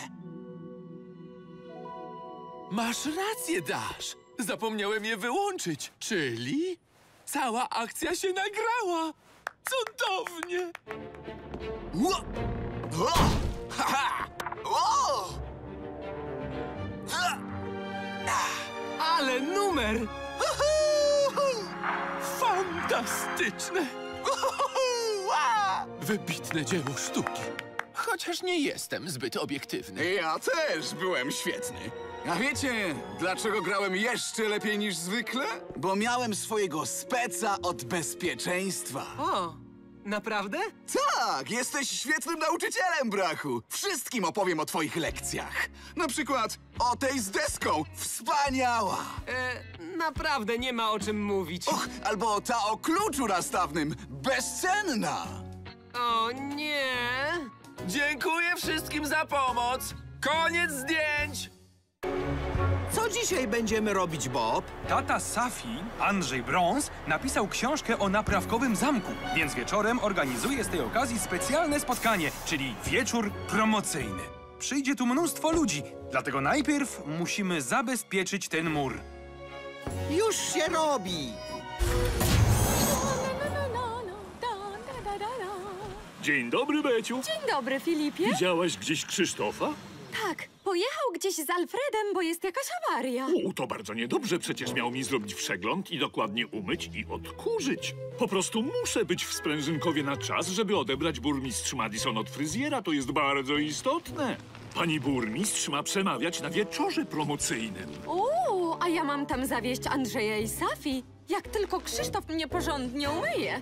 Masz rację, Dash. Zapomniałem je wyłączyć, czyli cała akcja się nagrała. Cudownie. Ale numer! Fantastyczne! Wybitne dzieło sztuki. Chociaż nie jestem zbyt obiektywny. Ja też byłem świetny. A wiecie, dlaczego grałem jeszcze lepiej niż zwykle? Bo miałem swojego speca od bezpieczeństwa. O, naprawdę? Tak, jesteś świetnym nauczycielem, brachu. Wszystkim opowiem o twoich lekcjach. Na przykład o tej z deską. Wspaniała! E, naprawdę nie ma o czym mówić. Och, albo ta o kluczu nastawnym. Bezcenna! O nie! Dziękuję wszystkim za pomoc! Koniec zdjęć! Co dzisiaj będziemy robić, Bob? Tata Safi, Andrzej Brąz, napisał książkę o naprawkowym zamku, więc wieczorem organizuje z tej okazji specjalne spotkanie, czyli wieczór promocyjny. Przyjdzie tu mnóstwo ludzi, dlatego najpierw musimy zabezpieczyć ten mur. Już się robi! Dzień dobry, Beciu. Dzień dobry, Filipie. Widziałaś gdzieś Krzysztofa? Tak, pojechał gdzieś z Alfredem, bo jest jakaś awaria. U, to bardzo niedobrze. Przecież miał mi zrobić przegląd i dokładnie umyć i odkurzyć. Po prostu muszę być w Sprężynkowie na czas, żeby odebrać burmistrz Madison od fryzjera. To jest bardzo istotne. Pani burmistrz ma przemawiać na wieczorze promocyjnym. Uuu, a ja mam tam zawieść Andrzeja i Safi. Jak tylko Krzysztof mnie porządnie umyje.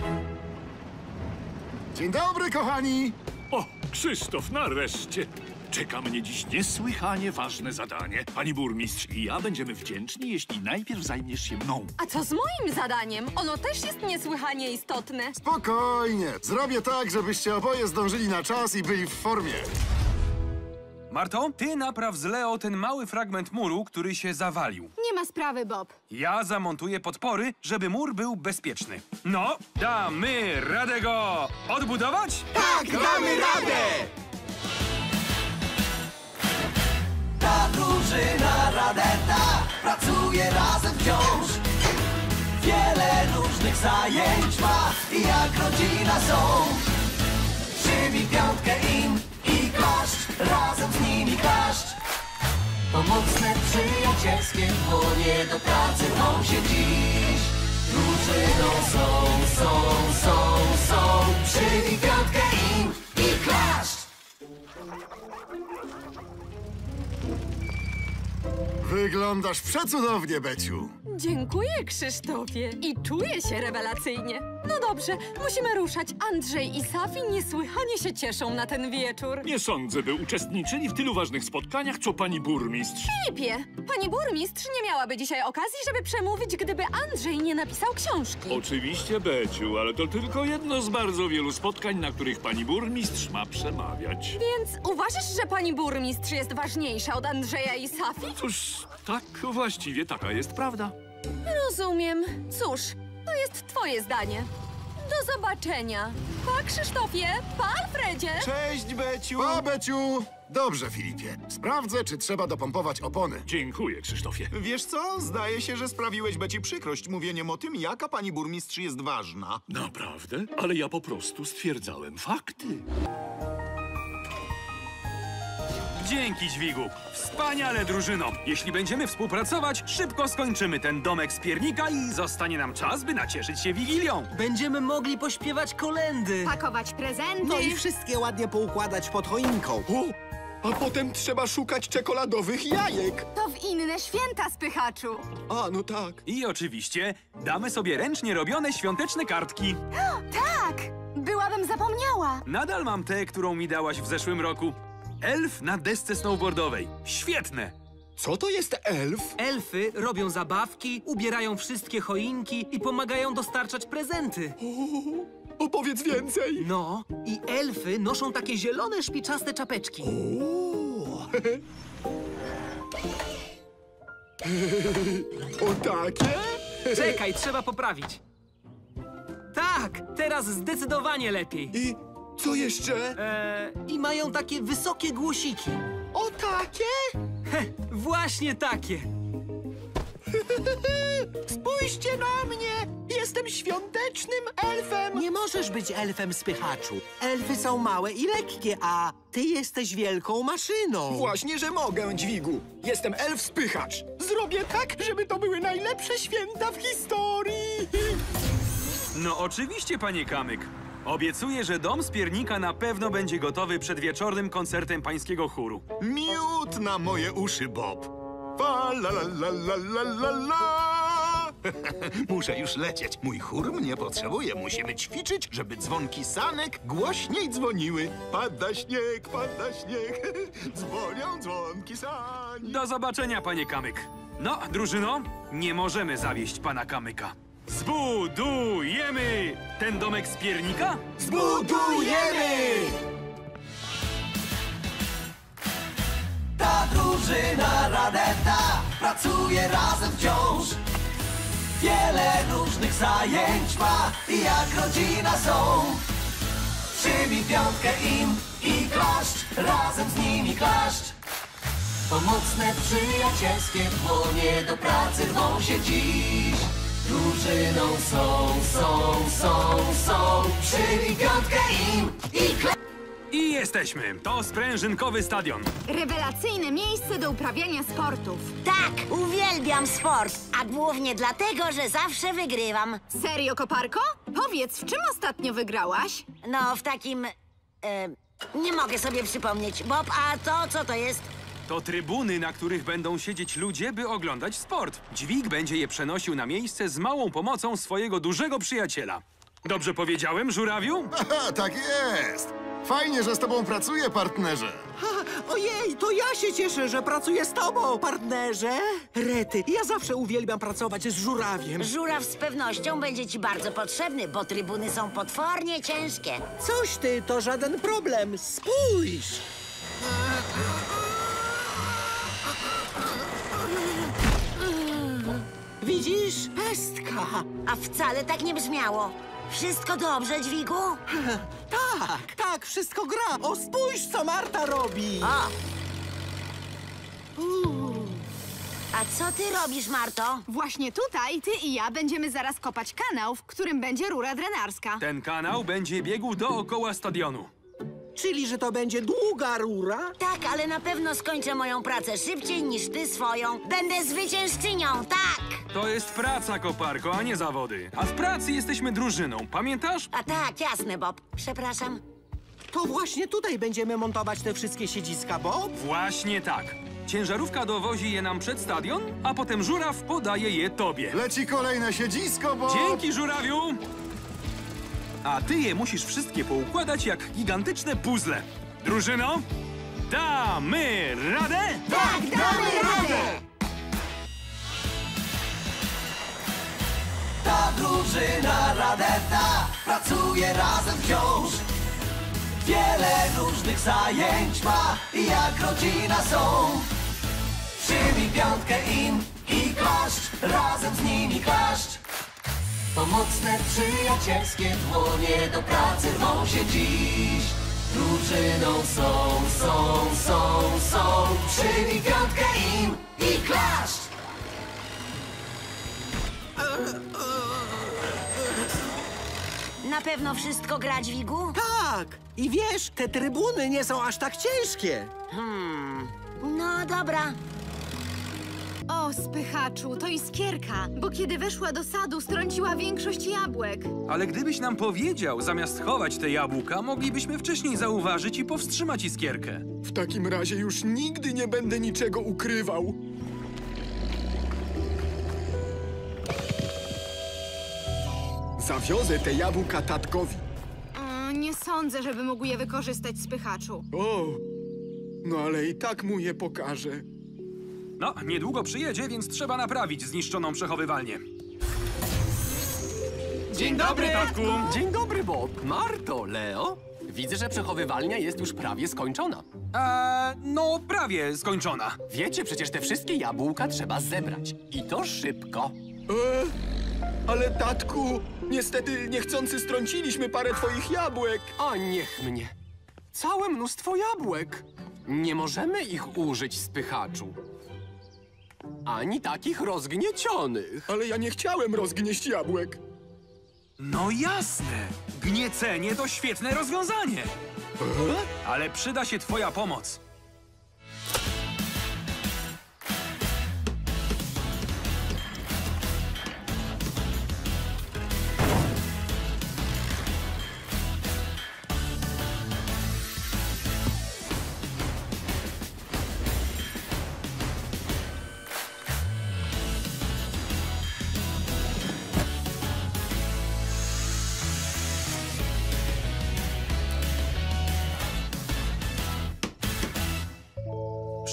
Dzień dobry, kochani! O, Krzysztof, nareszcie! Czeka mnie dziś niesłychanie ważne zadanie. Pani burmistrz i ja będziemy wdzięczni, jeśli najpierw zajmiesz się mną. A co z moim zadaniem? Ono też jest niesłychanie istotne. Spokojnie. Zrobię tak, żebyście oboje zdążyli na czas i byli w formie. Marto, ty napraw z Leo ten mały fragment muru, który się zawalił. Nie ma sprawy, Bob. Ja zamontuję podpory, żeby mur był bezpieczny. No, damy radę go odbudować? Tak, damy radę! Drużyna Radeta pracuje razem wciąż. Wiele różnych zajęć ma i jak rodzina są. Przybij piątkę im i klaszcz, razem z nimi klaszcz. Pomocne, przyjacielskie dłonie do pracy rwą się dziś. Drużyną są, są, są, są. Przybij piątkę im i klaszcz. Thank you. Wyglądasz przecudownie, Beciu. Dziękuję, Krzysztofie. I czuję się rewelacyjnie. No dobrze, musimy ruszać. Andrzej i Safi niesłychanie się cieszą na ten wieczór. Nie sądzę, by uczestniczyli w tylu ważnych spotkaniach, co pani burmistrz. Filipie, pani burmistrz nie miałaby dzisiaj okazji, żeby przemówić, gdyby Andrzej nie napisał książki. Oczywiście, Beciu, ale to tylko jedno z bardzo wielu spotkań, na których pani burmistrz ma przemawiać. Więc uważasz, że pani burmistrz jest ważniejsza od Andrzeja i Safi? Cóż, tak, właściwie taka jest prawda. Rozumiem. Cóż, to jest twoje zdanie. Do zobaczenia. Pa, Krzysztofie, pa, Alfredzie. Cześć, Beciu! Pa, Beciu! Dobrze, Filipie. Sprawdzę, czy trzeba dopompować opony. Dziękuję, Krzysztofie. Wiesz co? Zdaje się, że sprawiłeś Beci przykrość mówieniem o tym, jaka pani burmistrz jest ważna. Naprawdę? Ale ja po prostu stwierdzałem fakty. Dzięki, Dźwigu. Wspaniale, drużyno. Jeśli będziemy współpracować, szybko skończymy ten domek z piernika i zostanie nam czas, by nacieszyć się Wigilią. Będziemy mogli pośpiewać kolendy. Pakować prezenty. No i wszystkie ładnie poukładać pod choinką. A potem trzeba szukać czekoladowych jajek. To w inne święta, spychaczu. A, no tak. I oczywiście damy sobie ręcznie robione świąteczne kartki. Tak! Byłabym zapomniała. Nadal mam tę, którą mi dałaś w zeszłym roku. Elf na desce snowboardowej. Świetne! Co to jest elf? Elfy robią zabawki, ubierają wszystkie choinki i pomagają dostarczać prezenty. Opowiedz więcej. No, i elfy noszą takie zielone, szpiczaste czapeczki. O takie? Czekaj, trzeba poprawić. Tak, teraz zdecydowanie lepiej. I co jeszcze? Eee, I mają takie wysokie głosiki. O takie? he, właśnie takie. Spójrzcie na mnie! Jestem świątecznym elfem! Nie możesz być elfem spychaczu. Elfy są małe i lekkie, a ty jesteś wielką maszyną. Właśnie, że mogę, dźwigu. Jestem elf spychacz. Zrobię tak, żeby to były najlepsze święta w historii. No oczywiście, panie Kamyk. Obiecuję, że dom z piernika na pewno będzie gotowy przed wieczornym koncertem pańskiego chóru. Miód na moje uszy, Bob. Fa la la la la la la la. Muszę już lecieć. Mój chór mnie potrzebuje. Musimy ćwiczyć, żeby dzwonki sanek Głośniej dzwoniły. Pada śnieg, pada śnieg. Dzwonią dzwonki sani. Do zobaczenia, panie Kamyk. No, drużyno, nie możemy zawieść pana Kamyka. Zbudujemy ten domek z piernika? Zbudujemy! Ta drużyna Radeta pracuje razem wciąż. Wiele różnych zajęć ma i jak rodzina są. Przybij piątkę im i klaszcz, razem z nimi klaszcz. Pomocne, przyjacielskie dłonie do pracy rwą się dziś. Drużyną są, są, są, są. Przybij piątkę im i klaszcz. I jesteśmy. To sprężynkowy stadion. Rewelacyjne miejsce do uprawiania sportów. Tak, uwielbiam sport, a głównie dlatego, że zawsze wygrywam. Serio, koparko? Powiedz, w czym ostatnio wygrałaś? No, w takim... E, nie mogę sobie przypomnieć. Bob, a to co to jest? To trybuny, na których będą siedzieć ludzie, by oglądać sport. Dźwig będzie je przenosił na miejsce z małą pomocą swojego dużego przyjaciela. Dobrze powiedziałem, żurawiu? Aha, tak jest. Fajnie, że z tobą pracuję, partnerze. Ha, ojej, to ja się cieszę, że pracuję z tobą, partnerze. Rety, ja zawsze uwielbiam pracować z żurawiem. Żuraw z pewnością będzie ci bardzo potrzebny, bo trybuny są potwornie ciężkie. Coś ty, to żaden problem. Spójrz! Widzisz? Pestka! A wcale tak nie brzmiało. Wszystko dobrze, dźwigu? Tak, tak, wszystko gra. O, spójrz, co Marta robi. O! A co ty robisz, Marto? Właśnie tutaj ty i ja będziemy zaraz kopać kanał, w którym będzie rura drenarska. Ten kanał będzie biegł dookoła stadionu. Czyli, że to będzie długa rura? Tak, ale na pewno skończę moją pracę szybciej niż ty swoją. Będę zwyciężczynią, tak! To jest praca, koparko, a nie zawody. A w pracy jesteśmy drużyną, pamiętasz? A tak, jasne, Bob. Przepraszam. To właśnie tutaj będziemy montować te wszystkie siedziska, Bob? Właśnie tak. Ciężarówka dowozi je nam przed stadion, a potem żuraw podaje je tobie. Leci kolejne siedzisko, bo... Dzięki, żurawiu! A ty je musisz wszystkie poukładać jak gigantyczne puzzle. Drużyno, damy radę? Tak, damy radę! Ta drużyna Radeta pracuje razem wciąż. Wiele różnych zajęć ma i jak rodzina są. Przybij piątkę im i klaszcz, razem z klaszcz. Pomocne, przyjacielskie dłonie do pracy rwą się dziś. Drużyną są, są, są, są. Przybij piątkę im i klaszcz. Na pewno wszystko gra, dźwigu? Tak! I wiesz, te trybuny nie są aż tak ciężkie. Hmm. No dobra. O, spychaczu, to iskierka, bo kiedy weszła do sadu, strąciła większość jabłek. Ale gdybyś nam powiedział, zamiast chować te jabłka, moglibyśmy wcześniej zauważyć i powstrzymać iskierkę. W takim razie już nigdy nie będę niczego ukrywał. Zawiozę te jabłka tatkowi. Nie sądzę, żeby mógł je wykorzystać, spychaczu. O, no ale i tak mu je pokażę. No, niedługo przyjedzie, więc trzeba naprawić zniszczoną przechowywalnię. Dzień dobry, tatku. Dzień dobry, Bob. Marto, Leo. Widzę, że przechowywalnia jest już prawie skończona. Eee, no prawie skończona. Wiecie, przecież te wszystkie jabłka trzeba zebrać. I to szybko. E, ale tatku, niestety niechcący strąciliśmy parę twoich jabłek. A niech mnie. Całe mnóstwo jabłek. Nie możemy ich użyć, spychaczu. Ani takich rozgniecionych. Ale ja nie chciałem rozgnieść jabłek. No jasne. Gniecenie to świetne rozwiązanie. Ale przyda się twoja pomoc.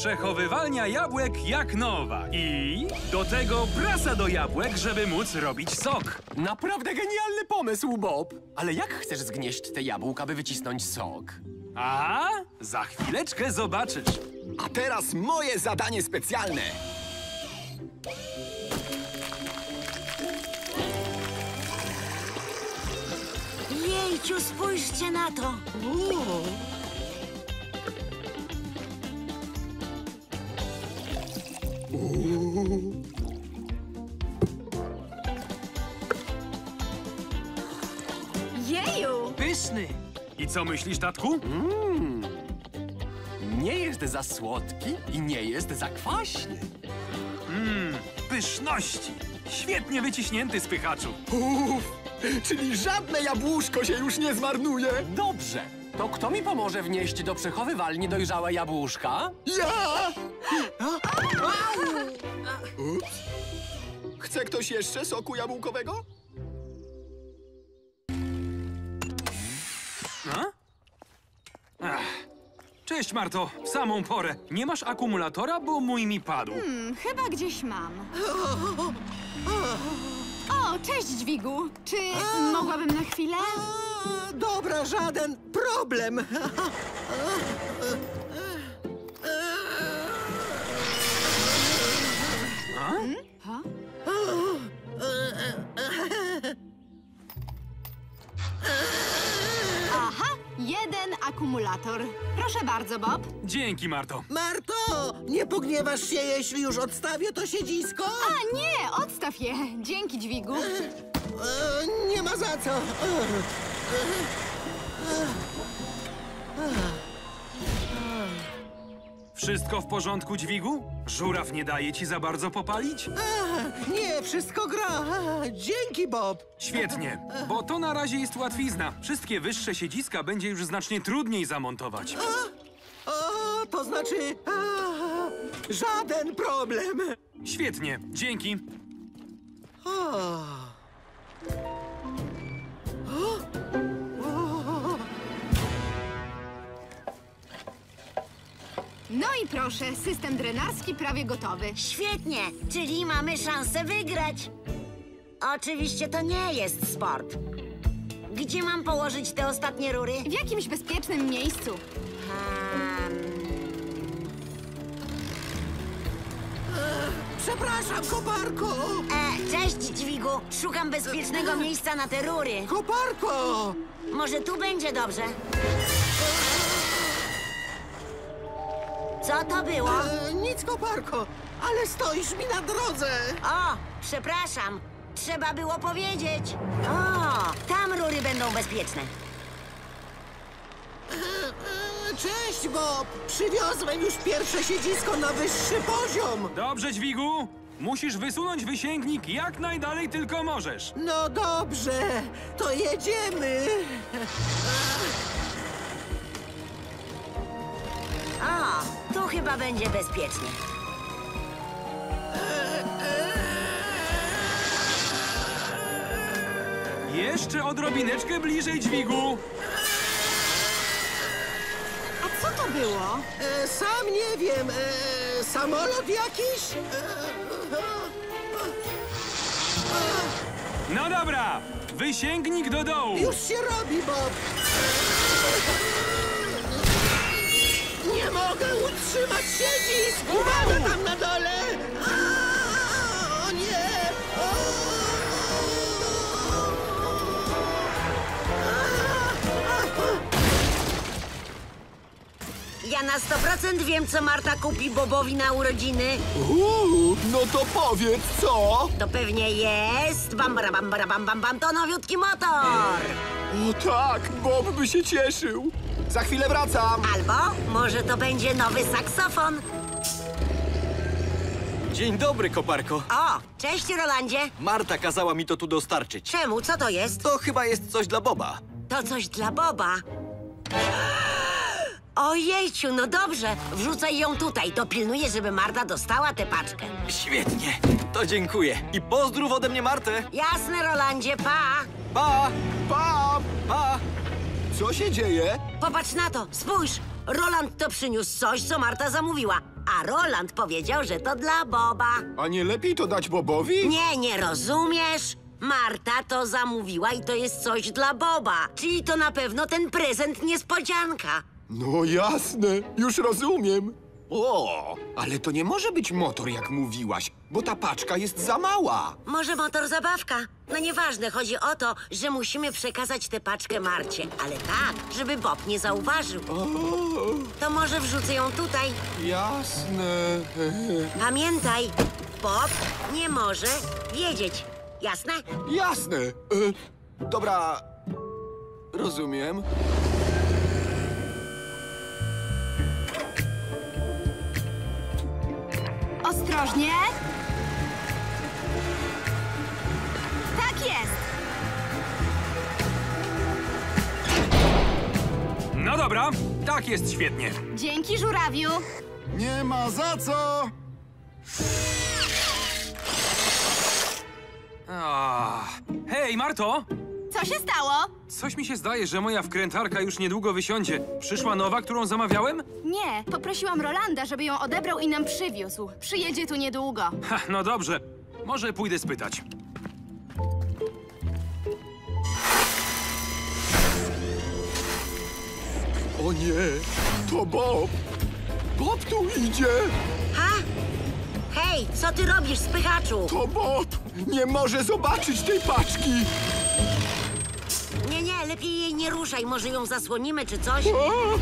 Przechowywalnia jabłek jak nowa. I do tego prasa do jabłek, żeby móc robić sok. Naprawdę genialny pomysł, Bob. Ale jak chcesz zgnieść te jabłka, by wycisnąć sok? A, za chwileczkę zobaczysz. A teraz moje zadanie specjalne. Jejciu, spójrzcie na to. Jeju! Pyszny. I co myślisz, tatku? Mmm. Nie jest za słodki i nie jest za kwaśny. Mmm, pyszności. Świetnie wyciśnięty spychaczu. Uff, czyli żadne jabłuszko się już nie zmarnuje. Dobrze. To kto mi pomoże wnieść do przechowywalni dojrzałe jabłuszka? Ja! Ups. Chce ktoś jeszcze soku jabłkowego? A? Ach. Cześć, Marto. W samą porę. Nie masz akumulatora, bo mój mi padł. Hmm, chyba gdzieś mam. O, cześć, dźwigu. Czy mogłabym na chwilę? Dobra, żaden problem. Aha, jeden akumulator. Proszę bardzo, Bob. Dzięki, Marto. Marto, nie pogniewasz się, jeśli już odstawię to siedzisko? A nie, odstaw je. Dzięki, dźwigu. E, nie ma za co. Wszystko w porządku, dźwigu? Żuraw nie daje ci za bardzo popalić? A, nie, wszystko gra. A, dzięki, Bob. Świetnie, bo to na razie jest łatwizna. Wszystkie wyższe siedziska będzie już znacznie trudniej zamontować. O, to znaczy... A, żaden problem. Świetnie, dzięki. O. No i proszę, system drenarski prawie gotowy. Świetnie, czyli mamy szansę wygrać. Oczywiście to nie jest sport. Gdzie mam położyć te ostatnie rury? W jakimś bezpiecznym miejscu. Przepraszam, koparko. E, cześć, dźwigu. Szukam bezpiecznego miejsca na te rury. Koparko! Może tu będzie dobrze? Co to było? E, nic, koparko, ale stoisz mi na drodze. O, przepraszam. Trzeba było powiedzieć. O, tam rury będą bezpieczne. E, e, Cześć, Bob! Przywiozłem już pierwsze siedzisko na wyższy poziom. Dobrze, dźwigu. Musisz wysunąć wysięgnik jak najdalej tylko możesz. No dobrze, to jedziemy. O, tu chyba będzie bezpiecznie. Jeszcze odrobineczkę bliżej dźwigu. A co to było? E, sam nie wiem, e, samolot jakiś? E, No dobra, wysięgnik do dołu. Już się robi, Bob! Nie mogę utrzymać siedzisk! Uwaga tam na dole! O nie! Ja na 100% wiem, co Marta kupi Bobowi na urodziny. Uuu, no to powiedz co? To pewnie jest... Bam, bara, bam, bara, bam, bam, bam, to nowiutki motor! O tak, Bob by się cieszył. Za chwilę wracam. Albo może to będzie nowy saksofon. Dzień dobry, koparko. O, cześć Rolandzie. Marta kazała mi to tu dostarczyć. Czemu? Co to jest? To chyba jest coś dla Boba. To coś dla Boba. Ojejciu, no dobrze. Wrzucaj ją tutaj. Dopilnuję, żeby Marta dostała tę paczkę. Świetnie. To dziękuję. I pozdrów ode mnie Martę. Jasne, Rolandzie, pa! Pa! Pa! Pa! Co się dzieje? Popatrz na to, spójrz. Roland to przyniósł coś, co Marta zamówiła. A Roland powiedział, że to dla Boba. A nie lepiej to dać Bobowi? Nie, nie rozumiesz? Marta to zamówiła i to jest coś dla Boba. Czyli to na pewno ten prezent niespodzianka. No jasne, już rozumiem. O, ale to nie może być motor, jak mówiłaś, bo ta paczka jest za mała. Może motor zabawka? No nieważne, chodzi o to, że musimy przekazać tę paczkę Marcie. Ale tak, żeby Bob nie zauważył. To może wrzucę ją tutaj. Jasne. Pamiętaj, Bob nie może wiedzieć. Jasne? Jasne. E, dobra, rozumiem. Ostrożnie. Tak jest. No dobra, tak jest świetnie. Dzięki, żurawiu. Nie ma za co. Ah. Hej, Marto! Co się stało? Coś mi się zdaje, że moja wkrętarka już niedługo wysiądzie. Przyszła nowa, którą zamawiałem? Nie, poprosiłam Rolanda, żeby ją odebrał i nam przywiózł. Przyjedzie tu niedługo. Ha, no dobrze. Może pójdę spytać. O nie, to Bob. Bob tu idzie. Ha? Hej, co ty robisz, spychaczu? To Bob. Nie może zobaczyć tej paczki. Lepiej jej nie ruszaj. Może ją zasłonimy czy coś?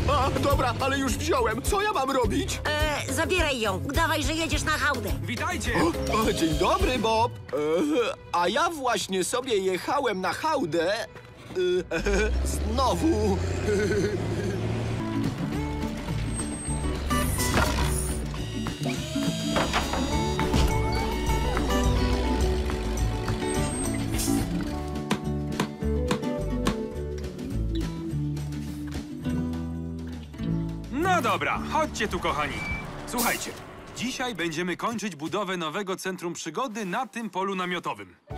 A, a, dobra, ale już wziąłem. Co ja mam robić? E, zabieraj ją. Udawaj, że jedziesz na hałdę. Witajcie! O, o, dzień dobry, Bob. E, a ja właśnie sobie jechałem na hałdę. E, e, znowu. dobra, chodźcie tu, kochani. Słuchajcie, dzisiaj będziemy kończyć budowę nowego centrum przygody na tym polu namiotowym. E,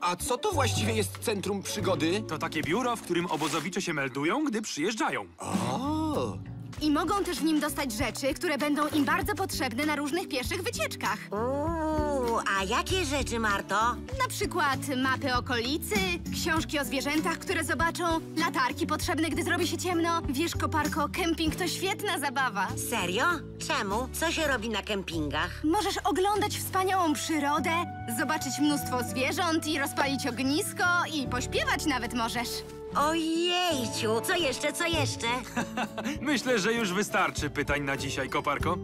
a co to właściwie jest centrum przygody? To takie biuro, w którym obozowicze się meldują, gdy przyjeżdżają. O, I mogą też w nim dostać rzeczy, które będą im bardzo potrzebne na różnych pieszych wycieczkach. Uuu, a jakie rzeczy, Marto? Na przykład mapy okolicy, książki o zwierzętach, które zobaczą, latarki potrzebne, gdy zrobi się ciemno. Wiesz, koparko, kemping to świetna zabawa. Serio? Czemu? Co się robi na kempingach? Możesz oglądać wspaniałą przyrodę, zobaczyć mnóstwo zwierząt i rozpalić ognisko i pośpiewać nawet możesz. Ojejciu, co jeszcze, co jeszcze? Myślę, że już wystarczy pytań na dzisiaj, koparko.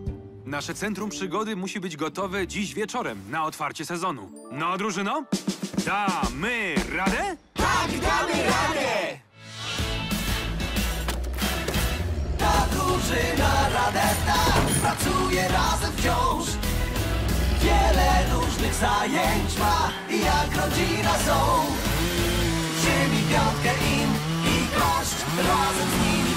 Nasze centrum przygody musi być gotowe dziś wieczorem na otwarcie sezonu. No, drużyno? Damy radę? Tak, damy radę! Ta drużyna Radeta pracuje razem wciąż. Wiele różnych zajęć ma i jak rodzina są. Ziemi piątkę im i klaszcz, razem z nimi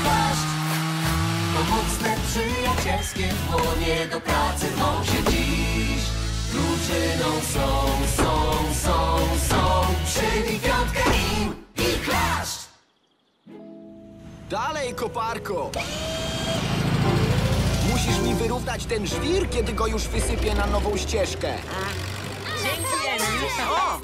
klaszcz. Pomocne, przyjacielskie dłonie do pracy mą się dziś. Drużyną są, są, są, są. Przybij piątkę im i klaszcz. dalej, koparko. Musisz mi wyrównać ten żwir, kiedy go już wysypię na nową ścieżkę. Dziękujemy. O!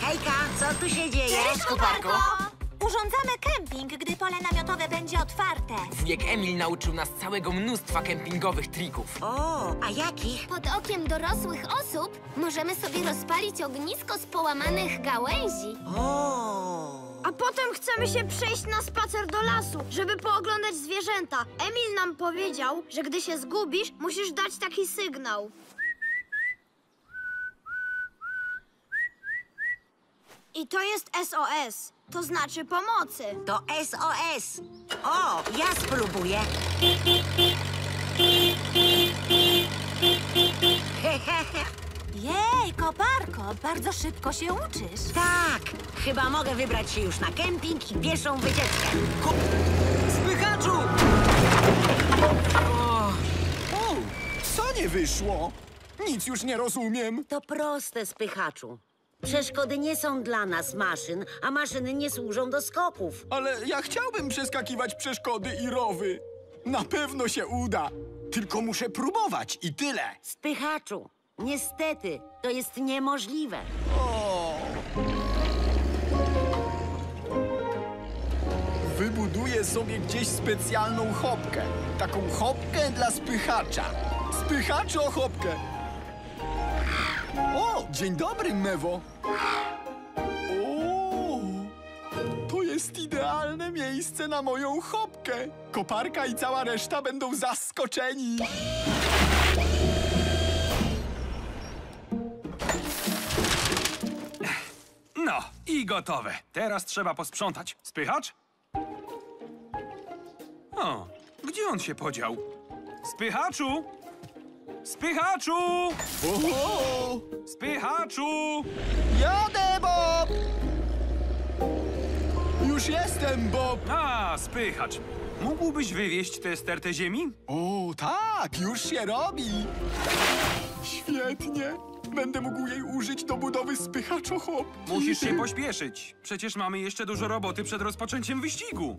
Hejka, co tu się dzieje? Cześć, Koparko! Urządzamy kemping, gdy pole namiotowe będzie otwarte. Wujek Emil nauczył nas całego mnóstwa kempingowych trików. O, a jakich? Pod okiem dorosłych osób możemy sobie rozpalić ognisko z połamanych gałęzi. A potem chcemy się przejść na spacer do lasu, żeby pooglądać zwierzęta. Emil nam powiedział, że gdy się zgubisz, musisz dać taki sygnał. I to jest SOS. To znaczy pomocy. To SOS. O, ja spróbuję. Jej, Koparko, bardzo szybko się uczysz. Tak, chyba mogę wybrać się już na kemping i pieszą wycieczkę. Spychaczu! O, co nie wyszło? Nic już nie rozumiem. To proste, spychaczu. Przeszkody nie są dla nas maszyn, a maszyny nie służą do skoków. Ale ja chciałbym przeskakiwać przeszkody i rowy. Na pewno się uda. Tylko muszę próbować i tyle. Spychaczu, niestety, to jest niemożliwe. Wybuduję sobie gdzieś specjalną chopkę. Taką chopkę dla spychacza. Spychaczu o chopkę. O, dzień dobry, Mewo. O, to jest idealne miejsce na moją chopkę. Koparka i cała reszta będą zaskoczeni. No, i gotowe. Teraz trzeba posprzątać. Spychacz? O, gdzie on się podział? Spychaczu! Spychaczu! Oho! Spychaczu! Jadę, Bob! Już jestem, Bob! A, spychacz. Mógłbyś wywieźć tę stertę ziemi? O, tak, już się robi. Świetnie. Będę mógł jej użyć do budowy spychaczochop. Musisz się pośpieszyć. Przecież mamy jeszcze dużo roboty przed rozpoczęciem wyścigu.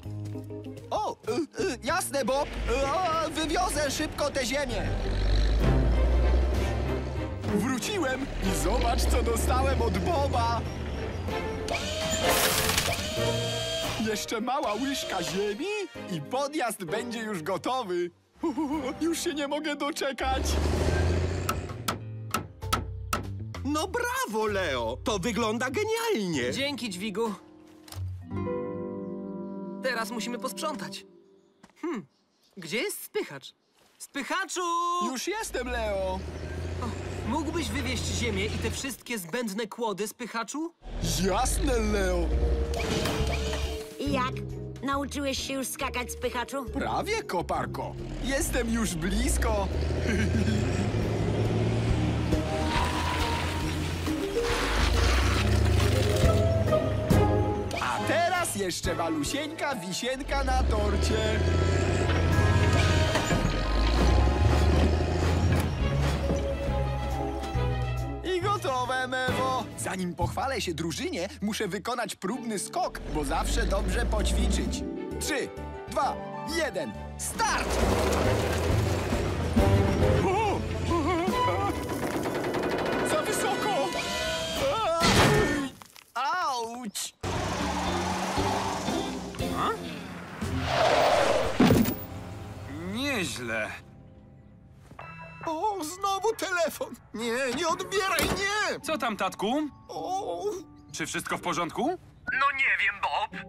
O, y, y, jasne, Bob. Y, o, wywiozę szybko tę ziemię. Wróciłem i zobacz, co dostałem od Boba. Jeszcze mała łyżka ziemi i podjazd będzie już gotowy. Już się nie mogę doczekać. No brawo, Leo! To wygląda genialnie! Dzięki, dźwigu. Teraz musimy posprzątać. Hmm, gdzie jest spychacz? Spychaczu! Już jestem, Leo. Mógłbyś wywieźć ziemię i te wszystkie zbędne kłody, spychaczu? Jasne, Leo. I jak? Nauczyłeś się już skakać, spychaczu? Prawie, koparko. Jestem już blisko. A teraz jeszcze malusieńka wisienka na torcie. Gotowe, Mewo. Zanim pochwalę się drużynie, muszę wykonać próbny skok, bo zawsze dobrze poćwiczyć. Trzy, dwa, jeden, start! Za wysoko! Auć! Nieźle. O, znowu telefon! Nie, nie odbieraj, nie! Co tam, tatku? O, Czy wszystko w porządku? No nie wiem, Bob.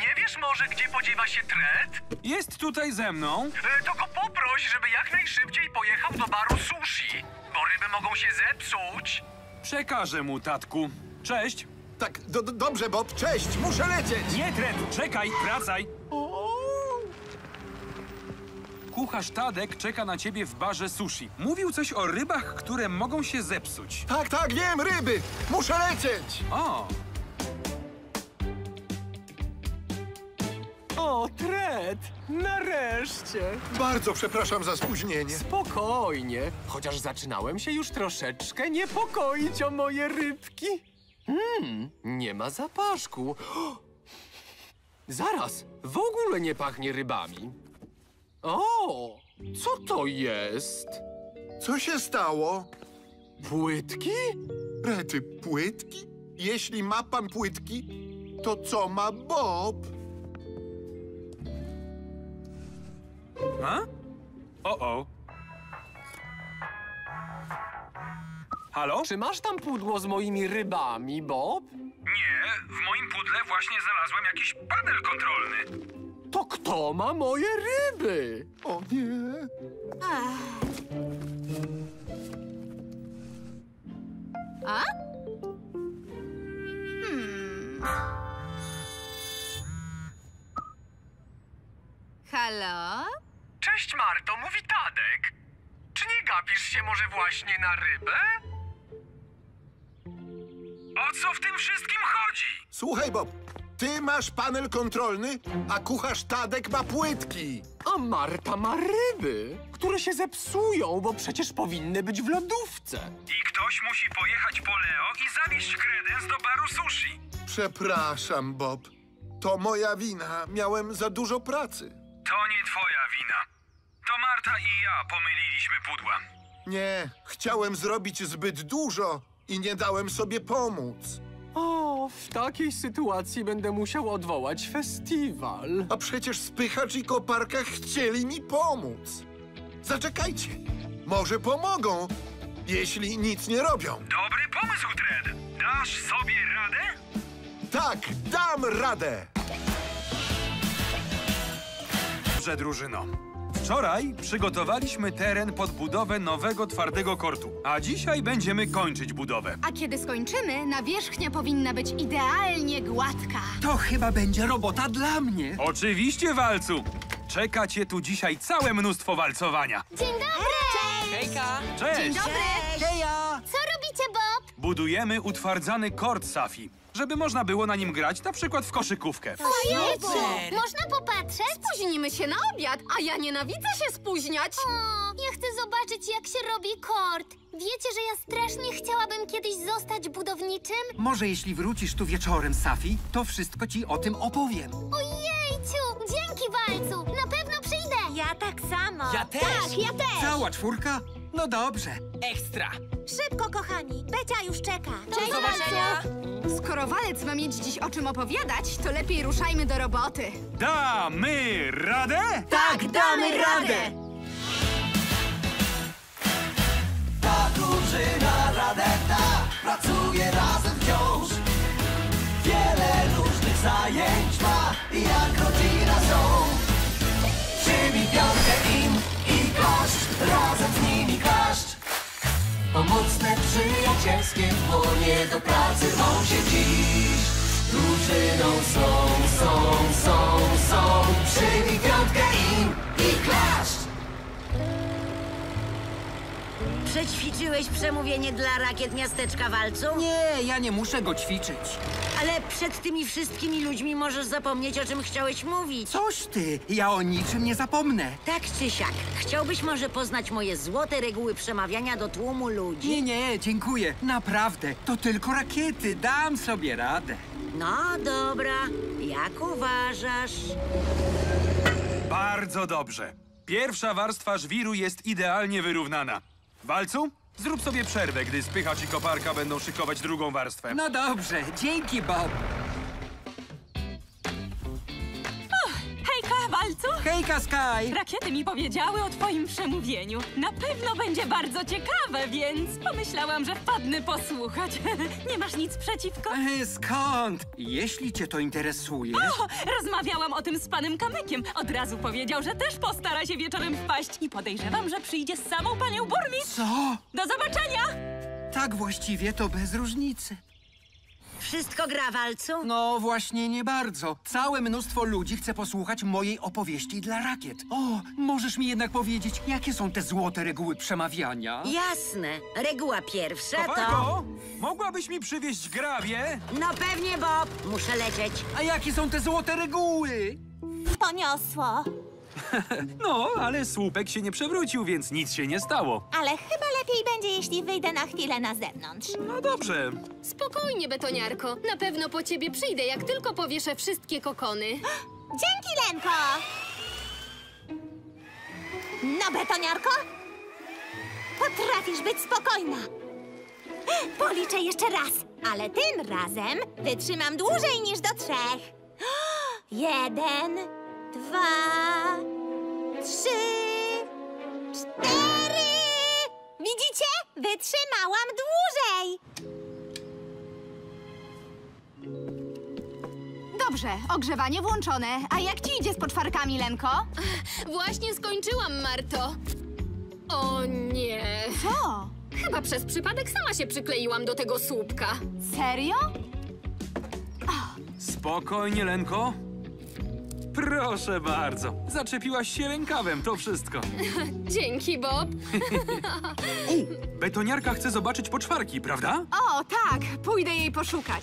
Nie wiesz może, gdzie podziewa się Tred? Jest tutaj ze mną. E, To go poproś, żeby jak najszybciej pojechał do baru sushi, bo ryby mogą się zepsuć. Przekażę mu, tatku. Cześć. Tak, do, do, dobrze, Bob, cześć, muszę lecieć! Nie, Tred, czekaj, wracaj. Kucharz Tadek czeka na ciebie w barze sushi. Mówił coś o rybach, które mogą się zepsuć. Tak, tak, wiem, ryby! Muszę lecieć! O, O, Tred! Nareszcie! Bardzo przepraszam za spóźnienie. Spokojnie, chociaż zaczynałem się już troszeczkę niepokoić o moje rybki. Hmm, nie ma zapaszku. Zaraz, w ogóle nie pachnie rybami. O, co to jest? Co się stało? Płytki? Rety, płytki? Jeśli ma pan płytki, to co ma Bob? A? O-o. Halo? Czy masz tam pudło z moimi rybami, Bob? Nie, w moim pudle właśnie znalazłem jakiś panel kontrolny. To kto ma moje ryby? O nie. A? Hmm. Halo? Cześć Marto, mówi Tadek. Czy nie gapisz się może właśnie na rybę? O co w tym wszystkim chodzi? Słuchaj, Bob, ty masz panel kontrolny, a kucharz Tadek ma płytki. A Marta ma ryby, które się zepsują, bo przecież powinny być w lodówce. I ktoś musi pojechać po Leo i zawieźć kredens do baru sushi. Przepraszam, Bob. To moja wina. Miałem za dużo pracy. To nie twoja wina. To Marta i ja pomyliliśmy pudła. Nie, chciałem zrobić zbyt dużo i nie dałem sobie pomóc. O, w takiej sytuacji będę musiał odwołać festiwal. A przecież spychacz i koparka chcieli mi pomóc. Zaczekajcie, może pomogą, jeśli nic nie robią. Dobry pomysł, Dred. Dasz sobie radę? Tak, dam radę. Dobrze, drużyno. Wczoraj przygotowaliśmy teren pod budowę nowego twardego kortu, a dzisiaj będziemy kończyć budowę. A kiedy skończymy, nawierzchnia powinna być idealnie gładka. To chyba będzie robota dla mnie. Oczywiście, walcu! Czeka cię tu dzisiaj całe mnóstwo walcowania. Dzień dobry! Cześć! Hejka! Cześć! Dzień dobry! Robicie, Bob? Budujemy utwardzany kort Safi, żeby można było na nim grać, na przykład w koszykówkę. Ojejku! Można popatrzeć? Spóźnimy się na obiad, a ja nienawidzę się spóźniać. O, ja chcę zobaczyć, jak się robi kort. Wiecie, że ja strasznie chciałabym kiedyś zostać budowniczym? Może jeśli wrócisz tu wieczorem, Safi, to wszystko ci o tym opowiem. Ojejciu! Dzięki, Walcu! Na pewno przyjdę! Ja tak samo! Ja też. Tak, ja też! Cała czwórka? No dobrze. Ekstra. Szybko, kochani! Becia już czeka! Cześć, Walcu! Skoro walec ma mieć dziś o czym opowiadać, to lepiej ruszajmy do roboty. Damy radę? Tak, damy radę! Ta drużyna Radeta pracuje razem wciąż. Wiele różnych zajęć ma i jak rodzina są. Przyjmij piątkę razem z nimi klaszcz. Pomocne, przyjacielskie dłonie do pracy rwą się dziś. Drużyną są, są, są, są. Przyjmij piątkę im i klaszcz. Przećwiczyłeś przemówienie dla rakiet miasteczka Walcu? Nie, ja nie muszę go ćwiczyć. Ale przed tymi wszystkimi ludźmi możesz zapomnieć, o czym chciałeś mówić. Coś ty, ja o niczym nie zapomnę. Tak czy siak, chciałbyś może poznać moje złote reguły przemawiania do tłumu ludzi? Nie, nie, dziękuję. Naprawdę, to tylko rakiety. Dam sobie radę. No dobra, jak uważasz? Bardzo dobrze. Pierwsza warstwa żwiru jest idealnie wyrównana. Walcu, zrób sobie przerwę, gdy spychacz i koparka będą szykować drugą warstwę. No dobrze, dzięki, Bob. Hejka, Sky! Rakiety mi powiedziały o twoim przemówieniu. Na pewno będzie bardzo ciekawe, więc pomyślałam, że wpadnę posłuchać. Nie masz nic przeciwko? E, Skąd? Jeśli cię to interesuje... O, rozmawiałam o tym z panem Kamykiem. Od razu powiedział, że też postara się wieczorem wpaść i podejrzewam, że przyjdzie z samą panią burmistrz. Co? Do zobaczenia! Tak właściwie to bez różnicy. Wszystko gra, Walcu? No właśnie nie bardzo. Całe mnóstwo ludzi chce posłuchać mojej opowieści dla rakiet. O, możesz mi jednak powiedzieć, jakie są te złote reguły przemawiania? Jasne. Reguła pierwsza to... Koparko, mogłabyś mi przywieźć grawie? No pewnie, Bob. Muszę lecieć. A jakie są te złote reguły? Poniosło. No, ale słupek się nie przewrócił, więc nic się nie stało. Ale chyba lepiej będzie, jeśli wyjdę na chwilę na zewnątrz. No dobrze. Spokojnie, betoniarko. Na pewno po ciebie przyjdę, jak tylko powieszę wszystkie kokony. Dzięki, Lenko! No, betoniarko? Potrafisz być spokojna. Policzę jeszcze raz, ale tym razem wytrzymam dłużej niż do trzech. Jeden, dwa, trzy, cztery. Widzicie? Wytrzymałam dłużej. Dobrze, ogrzewanie włączone. A jak ci idzie z poczwarkami, Lenko? Właśnie skończyłam, Marto. O nie. Co? Chyba przez przypadek sama się przykleiłam do tego słupka. Serio? Spokojnie, Lenko. Proszę bardzo. Zaczepiłaś się rękawem, to wszystko. Dzięki, Bob. U, betoniarka chce zobaczyć poczwarki, prawda? O, tak. Pójdę jej poszukać.